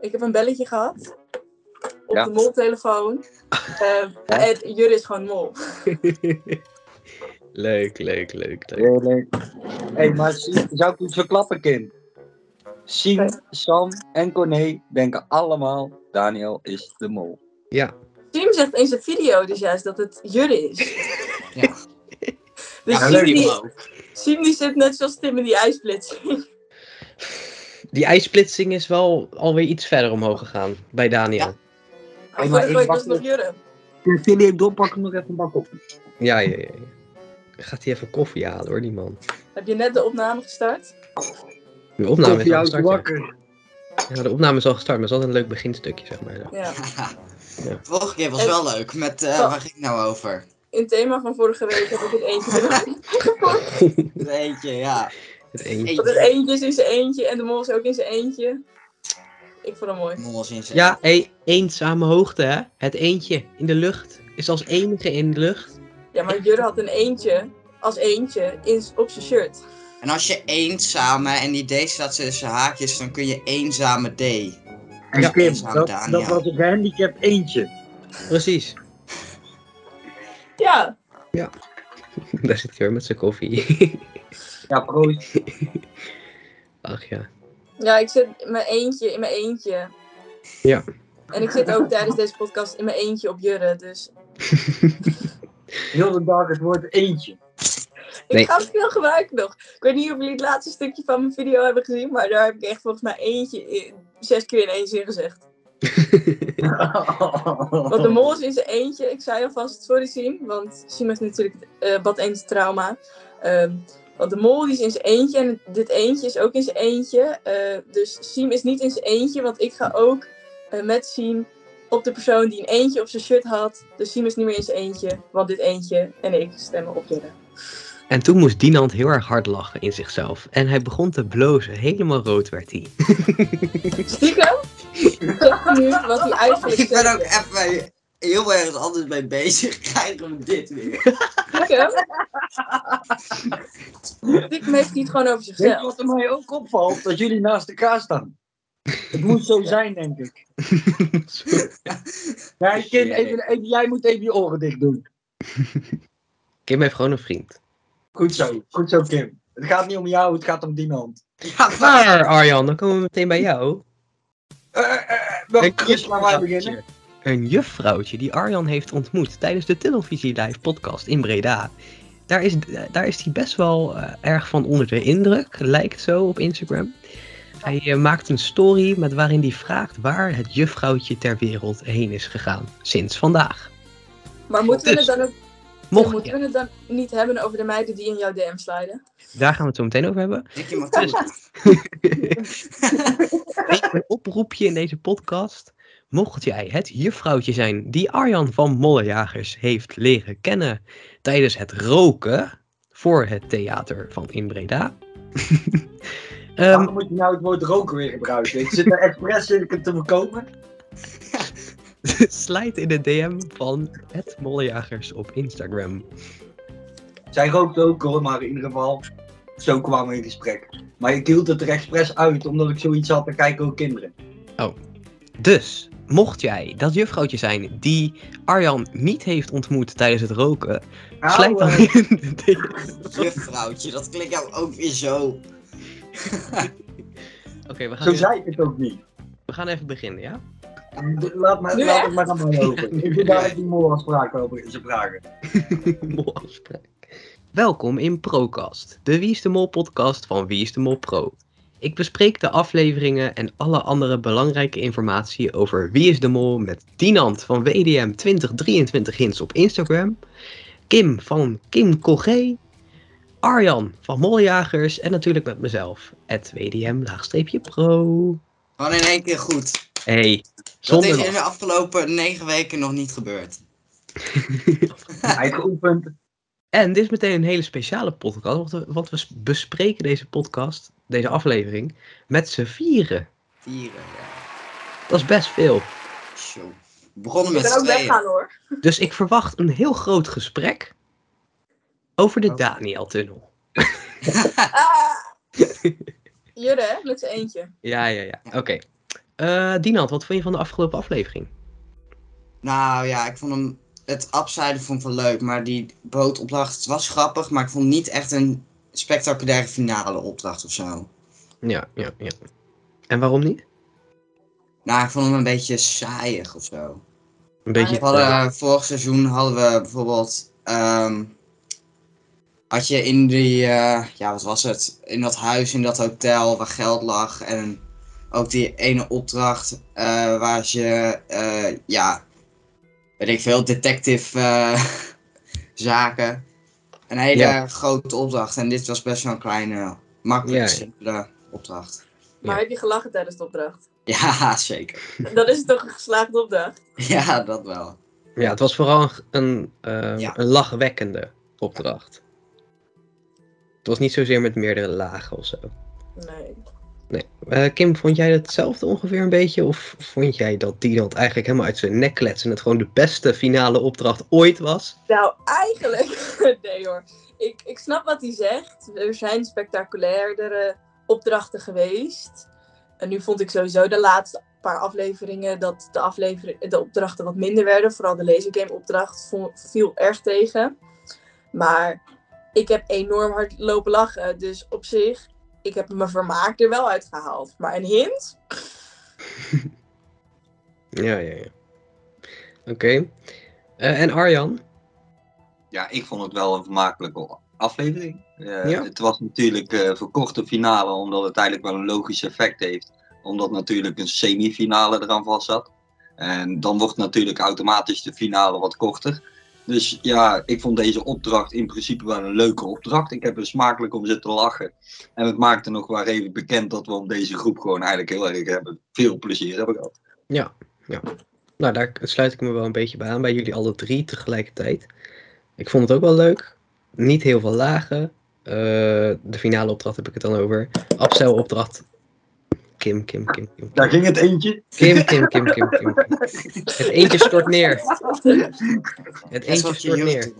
Ik heb een belletje gehad. Op Ja. de moltelefoon. Eh en Jur is gewoon mol. leuk, leuk, leuk, leuk. Heerlijk. Hé, hey, maar zou ik iets verklappen, kind? Siem, Sam en Corné denken allemaal Daniel is de mol. Ja, Siem zegt in zijn video dus juist dat het Jur is. Ja. Dus Ja, Siem, leuk. die. Siem die zit net zoals Tim in die ijsplitsing. Die ijsplitsing is wel alweer iets verder omhoog gegaan bij Daniel. Maar maar ik was het nog Jurre. Je even doorpakken, nog even een bak op. Ja, ja, ja. ja. Gaat hij even koffie halen hoor, die man. Heb je net de opname gestart? De opname is al gestart. Ja. wakker. Ja, de opname is al gestart, maar het is altijd een leuk beginstukje, zeg maar. Ja. Vorige keer was En- wel leuk. Met, eh, Ja. waar ging het nou over? In het thema van vorige week heb ik het eentje. Het eentje, ja. Het eentje. Dat het eentje is in zijn eentje en de mol is ook in zijn eentje. Ik vond hem mooi. Mols in zijn. Ja, hé, eenzame hoogte, hè? Het eentje in de lucht is als enige in de lucht. Ja, maar Jurre had een eentje als eentje in, op zijn shirt. En als je eenzame en die D staat tussen haakjes, dan kun je eenzame D. En Ja. Dat, Daniel. dat was een gehandicapt eentje. Precies. Ja, Daar zit hij weer met zijn koffie. Ja, proost. Ach ja. ja ik zit in mijn eentje in mijn eentje. Ja. En ik zit ook tijdens deze podcast in mijn eentje op Jurre. Dus Heel de dag het woord eentje. ik ga het veel gebruiken nog. Ik weet niet of jullie het laatste stukje van mijn video hebben gezien. Maar daar heb ik echt volgens mij eentje in, zes keer in één zin gezegd. Want de mol is in zijn eentje. Ik zei alvast, sorry Siem. Want Siem heeft natuurlijk eh bad eens trauma. Ehm, want de mol die is in zijn eentje. En dit eentje is ook in zijn eentje. Eh, dus Siem is niet in zijn eentje. Want ik ga ook eh, met Siem op de persoon die een eentje op zijn shirt had. Dus Siem is niet meer in zijn eentje. Want dit eentje en ik stemmen op Jurre. En toen moest Dinant heel erg hard lachen in zichzelf. En hij begon te blozen. Helemaal rood werd hij. Stiekem? Zeg nu wat hij eigenlijk Ik ben ook even heel ergens anders mee bezig. Krijgen we dit weer? Stiekem heeft hij het gewoon over Weet je zichzelf. wat er mij ook opvalt? Dat jullie naast elkaar staan. Het moet zo zijn, denk ik. Nee, Kim, even, even, jij moet even je oren dicht doen. Kim heeft gewoon een vriend. Goed zo, goed zo, Kim. Het gaat niet om jou, het gaat om die hand. Ja, maar Maar Arjan, dan komen we meteen bij jou. Eh, eh, eh, welke Een quiz gaan wij beginnen? Een juffrouwtje die Arjan heeft ontmoet tijdens de Televisie Live podcast in Breda. Daar is, daar is hij best wel eh, erg van onder de indruk, lijkt zo op Instagram. Hij eh, maakt een story met waarin hij vraagt waar het juffrouwtje ter wereld heen is gegaan sinds vandaag. Maar moeten we Dus, het dan ook Mocht moeten we het dan niet hebben over de meiden die in jouw DM sliden? daar gaan we het zo meteen over hebben. ik iemand een oproepje in deze podcast. Mocht jij het juffrouwtje zijn die Arjan van Mollejagers heeft leren kennen tijdens het roken voor het theater van in Breda. Ehm, Waarom moet je nou het woord roken weer gebruiken? Ik zit er expres in te voorkomen. slijt in de DM van het Mollejagers op Instagram. Zij rookt ook hoor, maar in ieder geval, zo kwamen we in gesprek. Maar ik hield het er expres uit, omdat ik zoiets had, dan kijken ook kinderen. Dus, mocht jij dat juffrouwtje zijn die Arjan niet heeft ontmoet tijdens het roken, slijt dan Nou, eh, in de DM. Juffrouwtje, dat klinkt jou ook weer zo. Oké, we, gaan zo weer- zei ik het ook niet. we gaan even beginnen, ja? Laat, maar, laat het maar aan mij over. Ik wil daar die mooie afspraken over in zijn vragen. Mol afspraak. Welkom in Procast, de Wie is de Mol podcast van Wie is de Mol Pro. Ik bespreek de afleveringen en alle andere belangrijke informatie over Wie is de Mol met Dinant van WDM 2023 Hints op Instagram, Kim van Kim Cogé, Arjan van Moljagers en natuurlijk met mezelf, het WDM-pro. Gewoon in één keer goed. Hey, Dat is in de afgelopen negen weken nog niet gebeurd. Uitgeoefend. En dit is meteen een hele speciale podcast, want we bespreken deze podcast, deze aflevering, met z'n vieren. Vieren, ja. Dat is best veel. Show. We begonnen met z'n ook tweeën. weggaan hoor. Dus ik verwacht een heel groot gesprek over de Oh. Daniel-tunnel. Ah! Jurre, hè? Met z'n eentje. Ja, ja, ja. Oké. Eh Dinant, wat vond je van de afgelopen aflevering? Nou ja, ik vond hem. Het afzijden vond ik wel leuk, maar die bootopdracht het was grappig, maar ik vond niet echt een spectaculaire finale opdracht of zo. Ja, ja, ja. En waarom niet? Nou, ik vond hem een beetje saaiig of zo. Een beetje... Hadden, eh, vorig seizoen hadden we bijvoorbeeld. ehm, had je in die. eh, ja, wat was het? In dat huis, in dat hotel waar geld lag. En ook die ene opdracht eh, waar je. ja. Weet ik veel, detective zaken. Een hele Ja. grote opdracht. En dit was best wel een kleine, makkelijke, Ja, ja. simpele opdracht. Maar Ja. heb je gelachen tijdens de opdracht? Ja, zeker. Dan is het toch een geslaagde opdracht? Ja, dat wel. Ja, het was vooral een, een, eh, Ja. een lachwekkende opdracht. Het was niet zozeer met meerdere lagen of zo. Nee. Nee. Eh, Kim, vond jij hetzelfde ongeveer een beetje? Of vond jij dat Dinant eigenlijk helemaal uit zijn nek kletsen en het gewoon de beste finale opdracht ooit was? Nou, eigenlijk. nee hoor. Ik, ik snap wat hij zegt. Er zijn spectaculairdere opdrachten geweest. En nu vond ik sowieso de laatste paar afleveringen dat de, aflevering, de opdrachten wat minder werden. Vooral de lasergame opdracht viel erg tegen. Maar ik heb enorm hard lopen lachen. Dus op zich, ik heb mijn vermaak er wel uitgehaald. Maar een hint? Ja, ja, ja. Oké. Eh, en Arjan? Ja, ik vond het wel een vermakelijke aflevering. Eh, Ja. Het was natuurlijk eh verkorte finale, omdat het eigenlijk wel een logisch effect heeft. Omdat natuurlijk een semifinale eraan vast zat. En dan wordt natuurlijk automatisch de finale wat korter. Dus ja, ik vond deze opdracht in principe wel een leuke opdracht. Ik heb er smakelijk om zitten lachen. En het maakte nog wel even bekend dat we op deze groep gewoon eigenlijk heel erg hebben, veel plezier hebben gehad. Ja, ja. Nou, daar sluit ik me wel een beetje bij aan, bij jullie alle drie tegelijkertijd. Ik vond het ook wel leuk. Niet heel veel lagen. Eh, de finale opdracht heb ik het dan over. Upsell opdracht. Kim, Kim, Kim, Kim. Daar ging het eentje. Kim, Kim, Kim, Kim, Kim. Het eentje stort neer. Het eentje stort neer.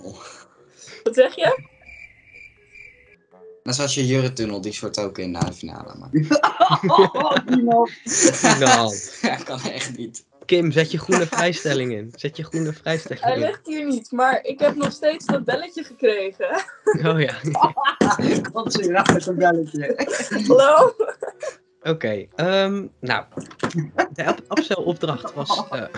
Wat zeg je? Net zoals je Jurre-tunnel, die soort ook in de finale. Maar... Ja, kan echt niet. Kim, zet je groene vrijstelling in. Zet je groene Hij vrijstelling in. ligt hier niet, maar ik heb nog steeds dat belletje gekregen. Oh ja. Wat een belletje. Hallo? Oké, ehm, nou. De up- upsell opdracht was. eh,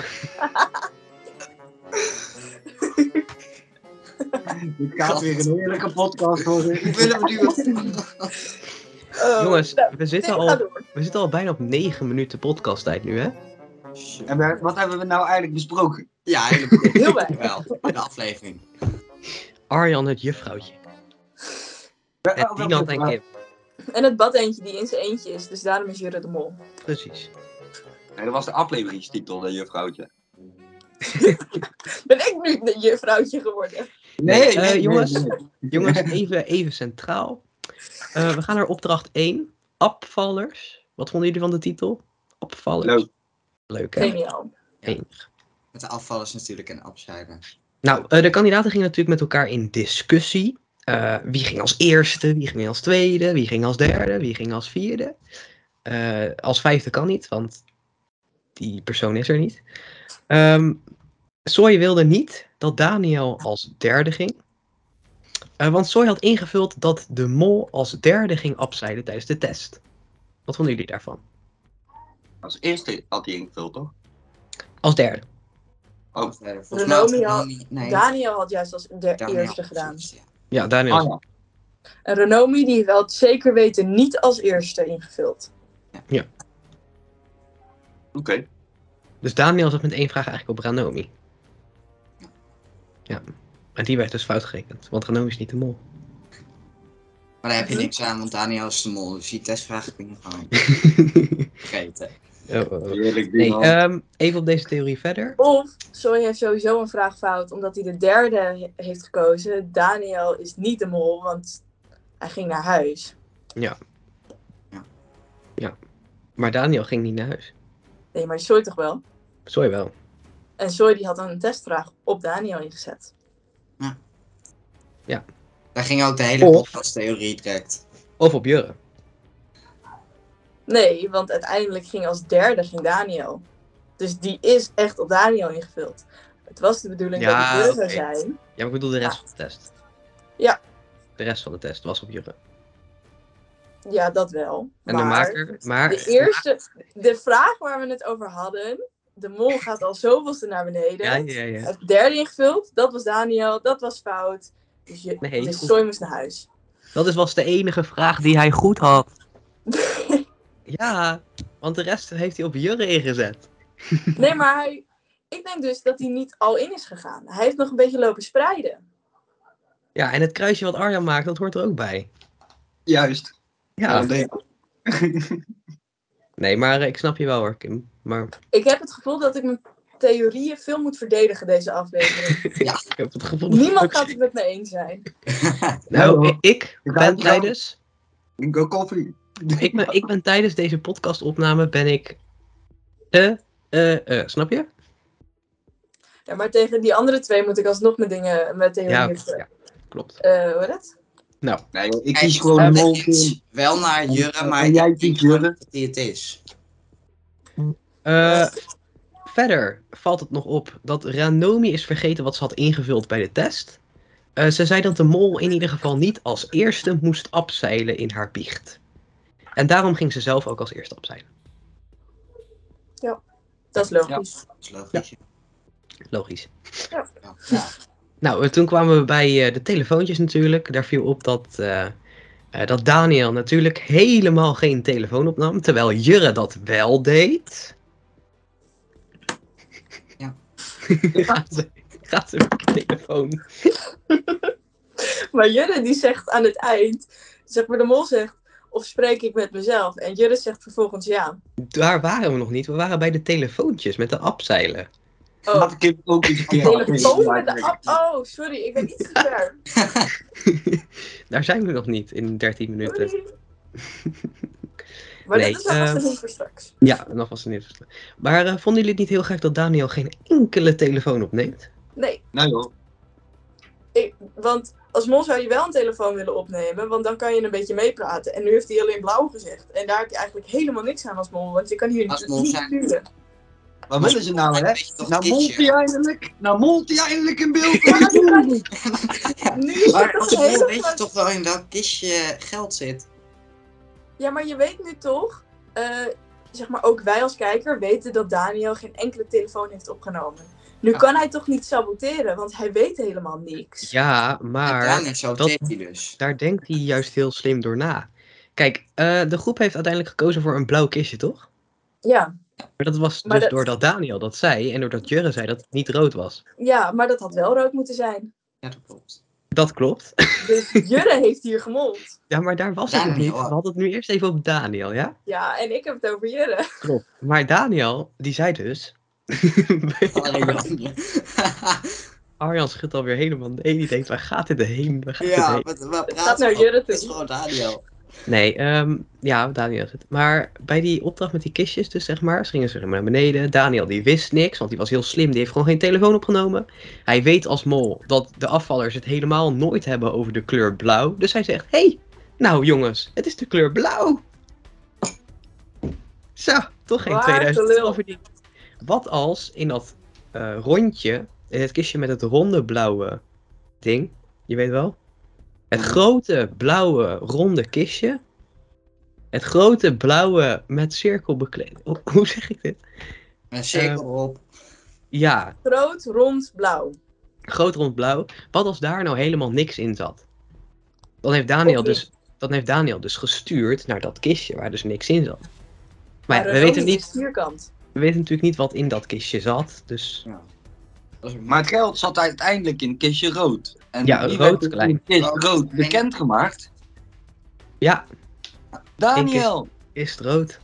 Dit gaat weer een heerlijke podcast worden. Hoe willen we nu jongens, nou, we zitten, al, we zitten al bijna op 9 minuten podcasttijd nu, hè? En we- wat hebben we nou eigenlijk besproken? Ja, eigenlijk Heel weinig. wel. In de aflevering. Arjan het juffrouwtje. En Dinant en Kim. En het bad eentje die in zijn eentje is, dus daarom is Jurre de Mol. Precies. Nee, dat was de afleveringstitel, dat juffrouwtje. Ben ik nu de juffrouwtje geworden? Nee, eh, jongens. nee, nee. Jongens, even, even centraal. Eh, we gaan naar opdracht 1. Abvallers. Wat vonden jullie van de titel? Abvallers. Leuk. Leuk, hè? Geniaal. Enig. Met de afvallers natuurlijk en afscheiden. Nou, eh, de kandidaten gingen natuurlijk met elkaar in discussie. Eh, wie ging als eerste, wie ging als tweede, wie ging als derde, wie ging als vierde. Eh, als vijfde kan niet, want die persoon is er niet. Ehm Soy wilde niet dat Daniel als derde ging. Eh, want Soy had ingevuld dat de mol als derde ging afzijden tijdens de test. Wat vonden jullie daarvan? Als eerste had hij ingevuld, toch? Als derde. Oh. Had Renomi- nee, Daniel had juist als de Daniel eerste gedaan. ja. Ja, Daniel. Ah, ja. En Renomi die het zeker weten niet als eerste ingevuld. Oké. Dus Daniel zat met één vraag eigenlijk op Ranomi. Ja. En die werd dus fout gerekend, want Ranomi is niet de mol. Maar daar heb je niks aan, want Daniel is de mol. Dus die testvragen kun je gewoon vergeten. Nee, Dinant. ehm, even op deze theorie verder. Of Soy heeft sowieso een vraag fout, omdat hij de derde he- heeft gekozen. Daniel is niet de mol, want hij ging naar huis. Maar Daniel ging niet naar huis. Nee, maar Soy toch wel? Sorry wel. En Soy die had een testvraag op Daniel ingezet. Daar ging ook de hele Of- podcasttheorie direct. Of op Jurre. Nee, want uiteindelijk ging als derde ging Daniel. Dus die is echt op Daniel ingevuld. Het was de bedoeling Ja, dat het Jurre zou zijn. Ja, maar ik bedoel de rest Ja. van de test. Ja. De rest van de test was op Jurre. Ja, dat wel. En maar de maker... Maar, de eerste, de vraag waar we het over hadden, de mol gaat al zoveelste naar beneden. Ja, ja, ja. Het derde ingevuld, dat was Daniel, dat was fout. Dus, je, Nee, dus moest naar huis. Dat is, was de enige vraag die hij goed had. Ja, want de rest heeft hij op Jurre ingezet. nee, maar hij, ik denk dus dat hij niet al in is gegaan. Hij heeft nog een beetje lopen spreiden. Ja, en het kruisje wat Arjan maakt, dat hoort er ook bij. Juist. Ja, Ja, nee. nee, maar eh, ik snap je wel hoor, Kim. Maar Ik heb het gevoel dat ik mijn theorieën veel moet verdedigen deze aflevering. ik heb het gevoel dat Niemand gaat het met me eens zijn. Nou, Ja, ik, ik ben tijdens... Ik go koffie. Ik ben, ik ben tijdens deze podcastopname ben ik... Eh, eh, eh, snap je? Ja, maar tegen die andere twee moet ik alsnog mijn dingen, mijn Ja, theorieën... ja, klopt. eh, hoe het? Nou, Nee, ik Kijk, kies gewoon de mol. Wel naar Jurre, maar En jij kiest Jurre? dat hij het is. Eh, verder valt het nog op dat Ranomi is vergeten wat ze had ingevuld bij de test. Eh, ze zei dat de mol in ieder geval niet als eerste moest abzeilen in haar biecht. En daarom ging ze zelf ook als eerste. Dat is logisch. Dat is logisch. Logisch. Ja. Ja. Nou, toen kwamen we bij eh, de telefoontjes natuurlijk. Daar viel op dat, eh, eh, dat Daniel natuurlijk helemaal geen telefoon opnam. Terwijl Jurre dat wel deed. Ja. gaat ze, gaat ze met de telefoon. Maar Jurre die zegt aan het eind, zeg maar de mol zegt, of spreek ik met mezelf? En Jurre zegt vervolgens ja. Daar waren we nog niet. We waren bij de telefoontjes met de abzeilen. Oh, Laat ik hem ook eens een keer telefoon met de app. Oh, sorry, ik ben iets te ver. Daar zijn we nog niet in 13 minuten. Sorry. Maar Nee, dat is alvast eh, een hint voor straks. Ja, nog was het niet. Maar eh, vonden jullie het niet heel gek dat Daniel geen enkele telefoon opneemt? Nee, Nee hoor. ik, want als mol zou je wel een telefoon willen opnemen, want dan kan je een beetje meepraten. En nu heeft hij alleen blauw gezegd. En daar heb je eigenlijk helemaal niks aan als mol, want je kan hier Als niet mol niet zijn. sturen. Wat willen ze nou, hè? Nou, molt hij eindelijk. Nou, molt hij eindelijk in beeld. Nu is Maar als toch mol weet je toch wel in welk kistje geld zit? Ja, maar je weet nu toch, eh, zeg maar ook wij als kijker weten dat Daniel geen enkele telefoon heeft opgenomen. Nu Ja. kan hij toch niet saboteren, want hij weet helemaal niks. Ja, Maar dat- hij dus. daar denkt hij juist heel slim door na. Kijk, eh, de groep heeft uiteindelijk gekozen voor een blauw kistje, toch? Ja, Maar dat was Maar dus dat- doordat Daniel dat zei en doordat Jurre zei dat het niet rood was. ja, maar dat had wel rood moeten zijn. Ja, dat klopt. Dat klopt. Dus Jurre heeft hier gemold. Ja, maar daar was het nog Daniel, niet. We hadden het nu eerst even op Daniel, ja? Ja, en ik heb het over Jurre. Klopt. Maar Daniel, die zei dus... Arjan. Arjan schudt alweer helemaal nee. Die denkt, waar gaat dit heen? Waar gaat dit ja, heen? wat, wat praat gaat naar je Jurre over? Het is toe. gewoon Daniel. Nee, ehm, ja, Daniel is het. Maar bij die opdracht met die kistjes dus, zeg maar, gingen ze naar beneden. Daniel, die wist niks, want die was heel slim. Die heeft gewoon geen telefoon opgenomen. Hij weet als mol dat de afvallers het helemaal nooit hebben over de kleur blauw. Dus hij zegt, hey, nou jongens, het is de kleur blauw. Zo, toch geen Waar 2000 gelul. euro verdiend. Wat als in dat eh, rondje, in het kistje met het ronde blauwe ding, je weet wel? Het grote blauwe ronde kistje. Het grote blauwe met cirkel bekleed. Hoe, hoe zeg ik dit? Een cirkel Eh, erop. Ja, Groot, rond, blauw. groot rond blauw. Wat als daar nou helemaal niks in zat? Dan heeft Daniel dus, dan heeft Daniel dus gestuurd naar dat kistje waar dus niks in zat. Maar ja, we weten, is niet, vierkant. We weten natuurlijk niet wat in dat kistje zat. Dus een- Maar het geld zat uiteindelijk in kistje rood. En Ja, wie rood werd in klein. Kist Rood rood bekendgemaakt. ja, Daniel. kist rood.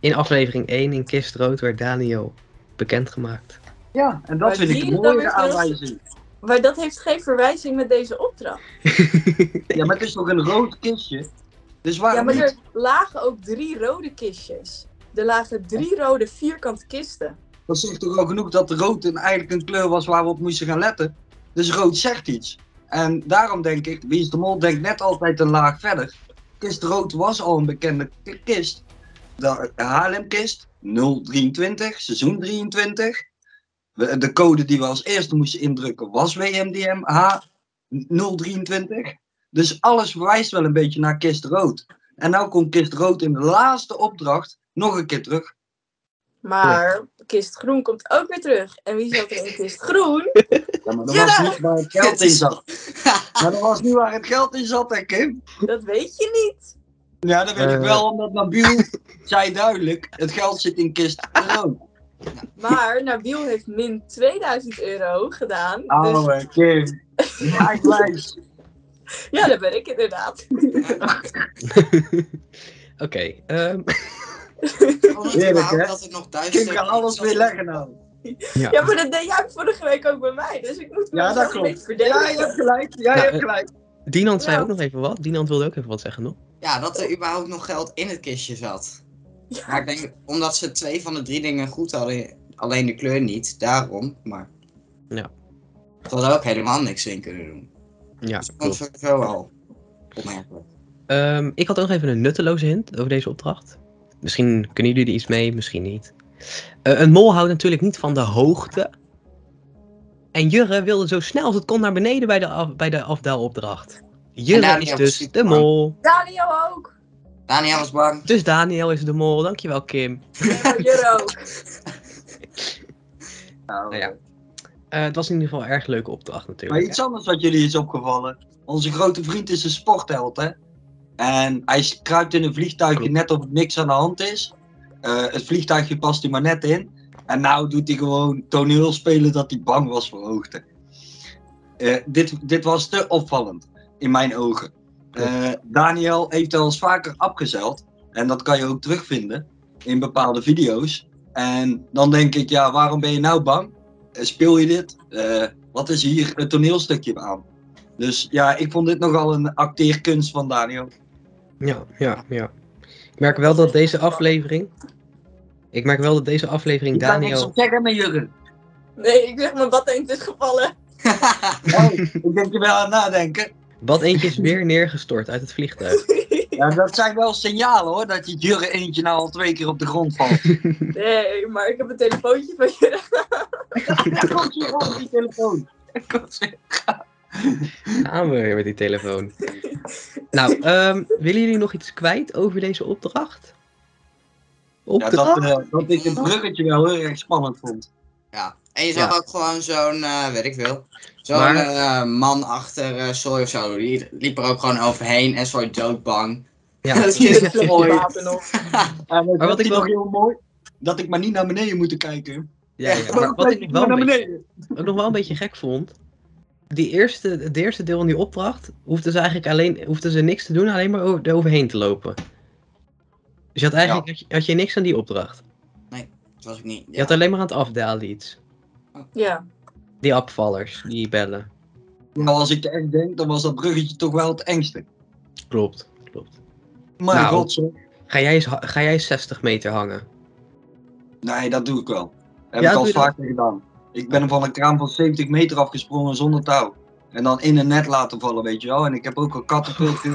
In aflevering 1 in kist rood werd Daniel bekendgemaakt. Ja, en dat Maar vind ik een mooie aanwijzing. Maar dat heeft geen verwijzing met deze opdracht. Ja, maar het is toch een rood kistje? Dus waarom Ja, maar niet? er lagen ook drie rode kistjes. Er lagen drie rode vierkante kisten. Dat zegt toch al genoeg dat rood eigenlijk een kleur was waar we op moesten gaan letten. Dus rood zegt iets. En daarom denk ik, Wie is de Mol denkt net altijd een laag verder. Kist rood was al een bekende kist. de Haarlemkist 023, seizoen 23. We- De code die we als eerste moesten indrukken was WMDM H 023. Dus alles verwijst wel een beetje naar kist rood. En nou komt kist rood in de laatste opdracht nog een keer terug. Maar kist groen komt ook weer terug. En wie zat er in kist groen? Ja, maar dat Ja! was niet waar het geld in zat. Maar dat was niet waar het geld in zat, hè Kim? Dat weet je niet. Ja, dat weet ik Eh. wel, omdat Nabil zei duidelijk, het geld zit in kist rood. Maar Nabil heeft min 2000 euro gedaan. Dus Oude Kim. Ja, ik wijs. ja, dat ben ik inderdaad. Oké, ehm, Waarom het Heerlijk, hè? dat het nog duizend Kim kan alles weer leggen nou. ja. Ja, maar dat deed jij vorige week ook bij mij. Dus ik moet me Ja, dat een klopt. verdedigen. Ja, je hebt gelijk. Ja, je Nou, hebt gelijk. Dinant zei Ja. ook nog even wat. Dinant wilde ook even wat zeggen nog. Ja, dat er überhaupt nog geld in het kistje zat. Maar ik denk, omdat ze twee van de drie dingen goed hadden, alleen de kleur niet, daarom. Maar. Ja. Ze hadden ook helemaal niks in kunnen doen. Ja, Dus dat vond ik sowieso al opmerkelijk. Ehm, ik had ook nog even een nutteloze hint over deze opdracht. Misschien kunnen jullie er iets mee, misschien niet. Eh, een mol houdt natuurlijk niet van de hoogte. En Jurre wilde zo snel als het kon naar beneden bij de, af, bij de afdaalopdracht. Jurre is dus de mol. Daniel ook. Daniel was bang. Dus Daniel is de mol. Dankjewel Kim. Ja, maar Jurre ook. Nou ja. Eh, het was in ieder geval een erg leuke opdracht Maar natuurlijk. iets anders wat jullie is opgevallen. Onze grote vriend is een sportheld, hè? En hij kruipt in een vliegtuigje net of niks aan de hand is. Eh, het vliegtuigje past hij maar net in. En nou doet hij gewoon toneel spelen dat hij bang was voor hoogte. Eh, dit, dit was te opvallend, in mijn ogen. Eh, Daniel heeft al eens vaker afgezeild. En dat kan je ook terugvinden in bepaalde video's. En dan denk ik, ja, waarom ben je nou bang? Speel je dit? Wat is hier een toneelstukje aan? Dus ja, ik vond dit nogal een acteerkunst van Daniel. Ja, ja, ja. Ik merk wel dat deze aflevering. Ik merk wel dat deze aflevering Ik kan niks Daniel. op zeggen met Jurgen. Nee, ik zeg maar wat eend is gevallen. Oh, ik denk je wel aan het nadenken. Wat eentje is weer neergestort uit het vliegtuig. Ja, dat zijn wel signalen hoor, dat je Jurgen eentje nou al twee keer op de grond valt. Nee, maar ik heb een telefoontje van Jurre. Ja, komt hier op die telefoon. Gaan we weer met die telefoon. Nou, ehm, willen jullie nog iets kwijt over deze opdracht? Ja, Opdracht? dat, eh, dat ik het bruggetje wel heel erg spannend vond. Ja. En je zag Ja. ook gewoon zo'n, eh weet ik veel, zo'n Maar- eh, man achter eh Soy of zo. Die liep er ook gewoon overheen en Soy doodbang. ja, dat is flesje mooi. maar wat ik nog heel mooi, dat ik maar niet naar beneden moet kijken. ja, ja, Maar wat ik wel, beetje, ook nog wel een beetje gek vond. Die eerste, het eerste deel van die opdracht hoefden ze eigenlijk alleen hoefden ze niks te doen, alleen maar over, eroverheen te lopen. Dus je had eigenlijk had je, had je niks aan die opdracht. Dat was ik niet. Je had alleen maar aan het afdalen iets. Ja. Die afvallers, die bellen. Nou, als ik echt denk, dan was dat bruggetje toch wel het engste. Klopt, klopt. Maar Nou. god, zo. Ga jij, ga jij 60 meter hangen? Nee, dat doe ik wel. Heb Ja, ik al vaker gedaan. Ik ben van een kraan van 70 meter afgesprongen zonder touw. En dan in een net laten vallen, weet je wel. En ik heb ook een kattenpult.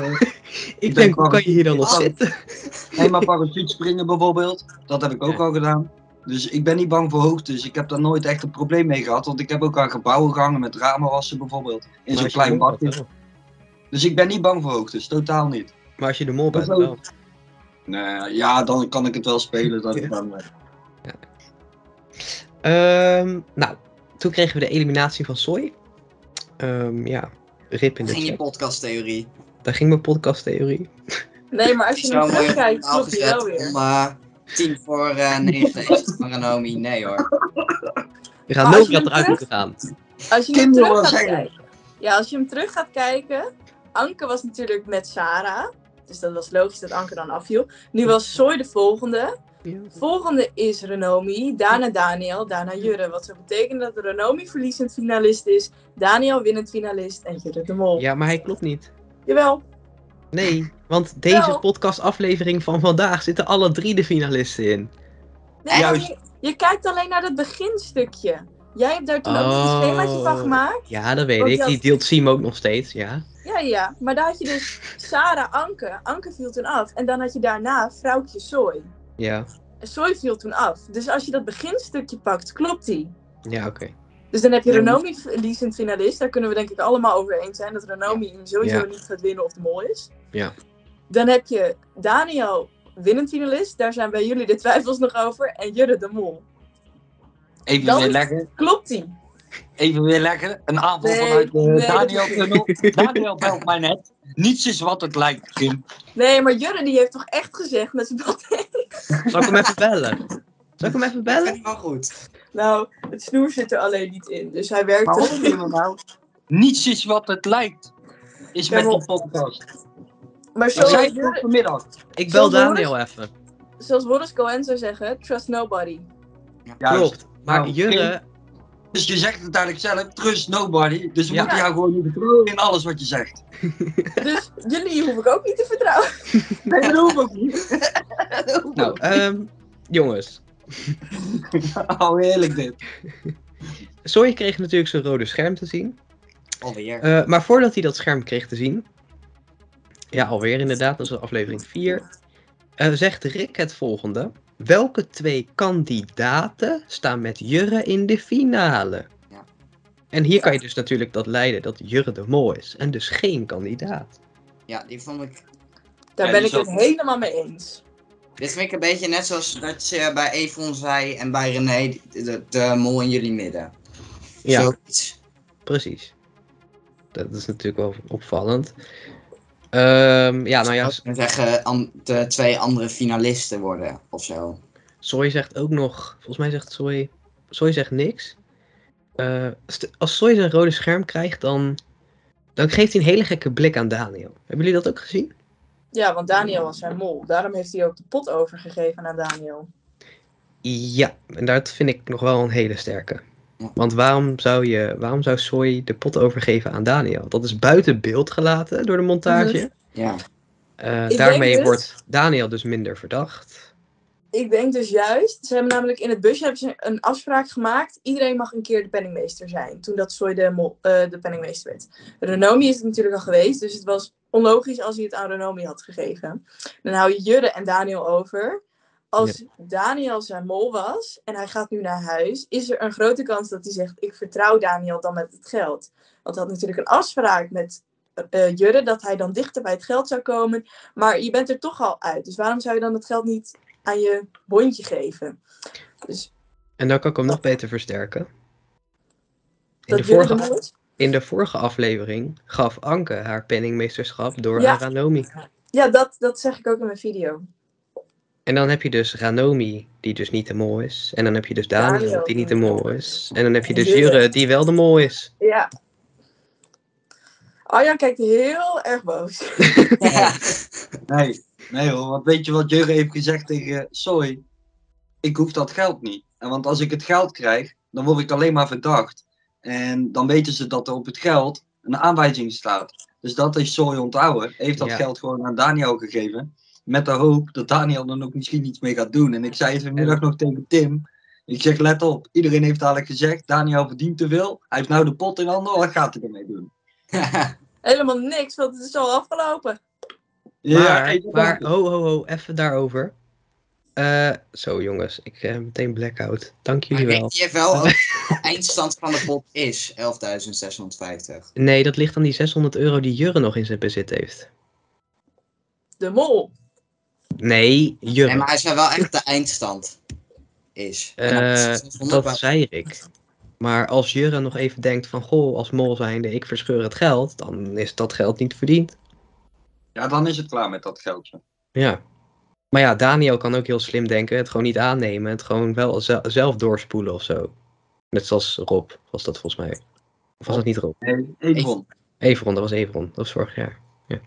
Ik ben denk, hoe kan je hier dan nog Oh. zitten? en maar parachute springen bijvoorbeeld. Dat heb ik ook Ja. al gedaan. Dus ik ben niet bang voor hoogte. Dus ik heb daar nooit echt een probleem mee gehad. Want ik heb ook aan gebouwen gehangen met ramen wassen bijvoorbeeld. In zo'n klein bakje. Dus ik ben niet bang voor hoogtes. Totaal niet. Maar als je de mol bent wel. Nee, ja, dan kan ik het wel spelen. Dat ik dan, eh, Ehm, nou, toen kregen we de eliminatie van Soy. Ehm, ja, rip in de ging je podcasttheorie. Daar ging mijn podcasttheorie. Nee, maar als je hem terugkijkt, klopt hij wel weer. eh, tien voor eh negen te is van Ranomi. Nee hoor. We gaan Maar nooit je hem eruit moeten gaan. Als je hem Kinderen terug gaat kijken. Ja, als je hem terug gaat kijken. Anke was natuurlijk met Sarah. Dus dat was logisch dat Anke dan afviel. Nu was Soy de volgende. Volgende is Renomi. Daarna Daniel. Daarna Jurre. Wat zou betekenen dat Renomi verliezend finalist is. Daniel winnend finalist. En Jurre de Mol. Ja, maar hij klopt niet. Jawel. Nee, want deze Wel. podcastaflevering van vandaag zitten alle drie de finalisten in. Nee, Juist. je, je kijkt alleen naar het beginstukje. Jij hebt daar toen ook een schemaatje van Oh. gemaakt. Ja, dat weet ik. Die had- deelt Siem ook nog steeds, ja. Ja, ja. Maar daar had je dus Sarah, Anke. Anke viel toen af. En dan had je daarna Vrouwtje Soy. Ja, En Soy viel toen af. Dus als je dat beginstukje pakt, klopt die. ja oké. Dus dan heb je. Renomi verliezend finalist. Daar kunnen we denk ik allemaal over eens zijn. Dat Renomi sowieso Ja. niet gaat winnen of de mol is. Ja. Dan heb je Daniel winnend finalist. Daar zijn bij jullie de twijfels nog over. En Jurre de mol. Even Dan- leggen. Klopt die? Even weer leggen. Een aanval Nee, vanuit de nee, Daniel Tunnel. Daniel belt mij net. Niets is wat het lijkt, Kim. Nee, maar Jurre die heeft toch echt gezegd met zijn bot. Zal ik hem even bellen? Zal ik hem even Dat bellen? vind ik wel goed. Nou, het snoer zit er alleen niet in. Dus hij werkt Maar er- me nou? Niets is wat het lijkt. Is Ja, met die podcast. Maar Dat zoals, Jurre- vanmiddag. Ik bel Daniel even. zoals Boris Cohen zou zeggen, trust nobody. Juist. Klopt. Maar Nou, Jurre, Dus je zegt het eigenlijk zelf, trust nobody. Dus we Ja. moeten jou gewoon niet vertrouwen in alles wat je zegt. Dus jullie hoef ik ook niet te vertrouwen. Nee, dat hoef ik niet. nou, ehm, jongens. oh heerlijk dit. Soy kreeg natuurlijk zijn rode scherm te zien. Alweer. Eh, maar voordat hij dat scherm kreeg te zien. Ja, alweer inderdaad, dat is aflevering 4. eh, zegt Rick het volgende. Welke twee kandidaten staan met Jurre in de finale? Ja. En hier kan je dus natuurlijk dat leiden dat Jurre de mol is. En dus geen kandidaat. Ja, die vond ik. Daar Ja, ben ik het helemaal mee eens. Dit vind ik een beetje net zoals dat je bij Evon zei en bij René, de, de, de mol in jullie midden. Ja, Zoiets. precies. Dat is natuurlijk wel opvallend. Ehm, ja, nou ja, Ik zou zeggen, an- de twee andere finalisten worden of zo. Soy zegt ook nog, volgens mij zegt Soy, Soy zegt niks. Eh, als Soy zijn rode scherm krijgt, dan, dan geeft hij een hele gekke blik aan Daniel. Hebben jullie dat ook gezien? Ja, want Daniel was zijn mol. Daarom heeft hij ook de pot overgegeven aan Daniel. Ja, en dat vind ik nog wel een hele sterke. Want waarom zou, je, waarom zou Soy de pot overgeven aan Daniel? Dat is buiten beeld gelaten door de montage. Ja. Eh, daarmee dus- wordt Daniel dus minder verdacht. Ik denk dus juist, ze hebben namelijk in het busje hebben ze een afspraak gemaakt. Iedereen mag een keer de penningmeester zijn. Toen dat Soy de, mol- eh, de penningmeester werd. Renomi is het natuurlijk al geweest. Dus het was onlogisch als hij het aan Renomi had gegeven. Dan hou je Jurre en Daniel over. Als Daniel zijn mol was en hij gaat nu naar huis, is er een grote kans dat hij zegt: Ik vertrouw Daniel dan met het geld. Want hij had natuurlijk een afspraak met eh, Jurre dat hij dan dichter bij het geld zou komen. Maar je bent er toch al uit. Dus waarom zou je dan het geld niet aan je bondje geven? Dus En dan kan ik hem nog beter versterken. In de, vorige, in de vorige aflevering gaf Anke haar penningmeesterschap door Ja. aan Ranomi. Ja, dat, dat zeg ik ook in mijn video. En dan heb je dus Ranomi, die dus niet de mol is. En dan heb je dus Daniel, Daniel, die niet de mol is. En dan heb je dus Jurre. Jurre, die wel de mol is. Ja. Arjan kijkt heel erg boos. Nee, nee hoor. Want weet je wat Jurre heeft gezegd tegen Soy? Ik hoef dat geld niet. En want als ik het geld krijg, dan word ik alleen maar verdacht. En dan weten ze dat er op het geld een aanwijzing staat. Dus dat is Soy onthouden. Heeft dat Ja. geld gewoon aan Daniel gegeven. Met de hoop dat Daniel dan ook misschien iets mee gaat doen. En ik zei het vanmiddag nog tegen Tim. Ik zeg, let op. Iedereen heeft dadelijk gezegd, Daniel verdient te veel. Hij heeft nou de pot in handen. Wat gaat hij ermee doen? Helemaal niks, want het is al afgelopen. Maar, even maar wachten. ho, ho, ho, even daarover. Eh, zo jongens, ik heb meteen blackout. Dank jullie Maar wel. weet je wel, ook de eindstand van de pot is 11.650. Nee, dat ligt aan die 600 euro die Jurre nog in zijn bezit heeft. De mol. Nee, Jurre. Nee, maar hij zei wel echt de eindstand is. Eh, 600 dat zei ik. Maar als Jurre nog even denkt van, goh, als mol zijnde, ik verscheur het geld, dan is dat geld niet verdiend. Ja, dan is het klaar met dat geldje. Ja. Maar ja, Daniel kan ook heel slim denken, het gewoon niet aannemen, het gewoon wel ze- zelf doorspoelen of zo. Net zoals Rob, was dat volgens mij. Of was dat niet Rob? Nee, Evron. Everon, dat was Everon, dat was vorig jaar. Ja.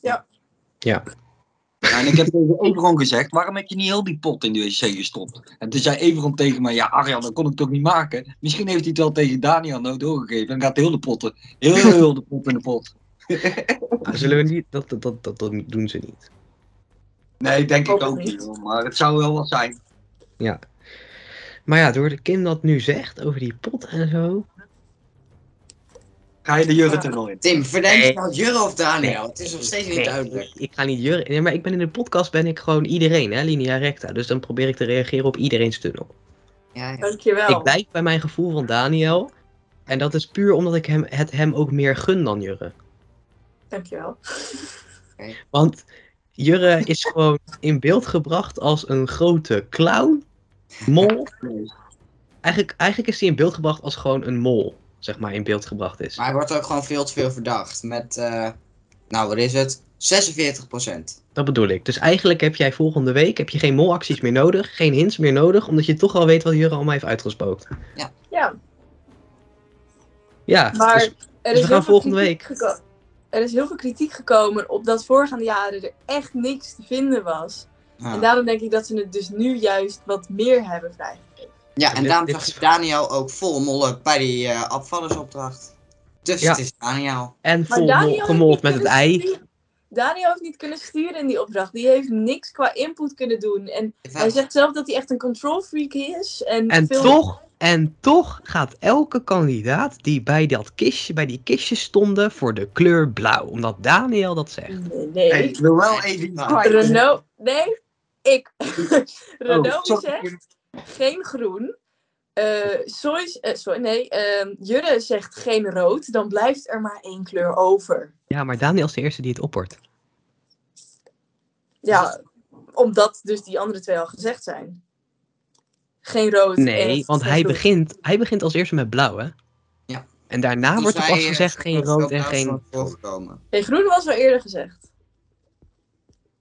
Ja. Ja. Ja, en ik heb tegen Everon gezegd, waarom heb je niet heel die pot in de wc gestopt? En toen zei Everon tegen mij, ja Arjan, dat kon ik toch niet maken? Misschien heeft hij het wel tegen Daniel nou doorgegeven. En gaat heel de potten, heel, heel de pot in de pot. Zullen we niet, dat, dat, dat, dat doen ze niet. Nee, denk ik ook niet. Maar het zou wel wat zijn. Maar ja, door de Kim dat nu zegt over die pot en zo. Ga je de Jurre toernooi? Tim, verdenk je nou Jurre of Daniel? Nee. Het is nog steeds niet Nee, duidelijk. Ik ga niet jurren. Nee, maar ik ben in de podcast ben ik gewoon iedereen, hè, linea recta. Dus dan probeer ik te reageren op iedereen's tunnel. Ja, ja. Dankjewel. Ik blijf bij mijn gevoel van Daniel. En dat is puur omdat ik hem, het hem ook meer gun dan Jurre. Dankjewel. Want Jurre is gewoon in beeld gebracht als een grote clown, mol. Eigenlijk, eigenlijk is hij in beeld gebracht als gewoon een mol, zeg maar, in beeld gebracht is. Maar hij wordt ook gewoon veel te veel verdacht. Met, eh, nou wat is het? 46%. Dat bedoel ik. Dus eigenlijk heb jij volgende week heb je geen molacties meer nodig, geen hints meer nodig, omdat je toch al weet wat Jurre allemaal heeft uitgespookt. Ja, Ja, maar dus- er, we is gaan heel veel volgende kritiek week. er is heel veel kritiek gekomen op dat voorgaande jaren er echt niks te vinden was. Ja. En daarom denk ik dat ze het dus nu juist wat meer hebben vrijgegeven. Ja, en Dit- daarom zag ik Daniel ook vol mollen bij die eh afvallersopdracht. Dus Ja. het is Daniel. en vol Daniel gemold met het ei. sturen- Daniel heeft niet kunnen sturen in die opdracht. Die heeft niks qua input kunnen doen. En hij zegt zelf dat hij echt een control freak is. En, En veel- toch, en toch gaat elke kandidaat die bij dat kistje, bij die kistjes stonden voor de kleur blauw. Omdat Daniel dat zegt. Nee, nee. Hey, ik wil wel even. Renault. Nee, ik. Renault Oh, sorry. zegt geen groen. Eh Soy, eh, sorry, nee, ehm, Jurre zegt geen rood. Dan blijft er maar één kleur over. Ja, maar Daniel is de eerste die het oppert. Ja, omdat dus die andere twee al gezegd zijn. Geen rood. Nee, en want geen hij groen. begint, hij begint als eerste met blauw, hè? Ja. En daarna Toen wordt er pas gezegd geen rood en nou geen... voorgekomen. Nee, groen was wel eerder gezegd.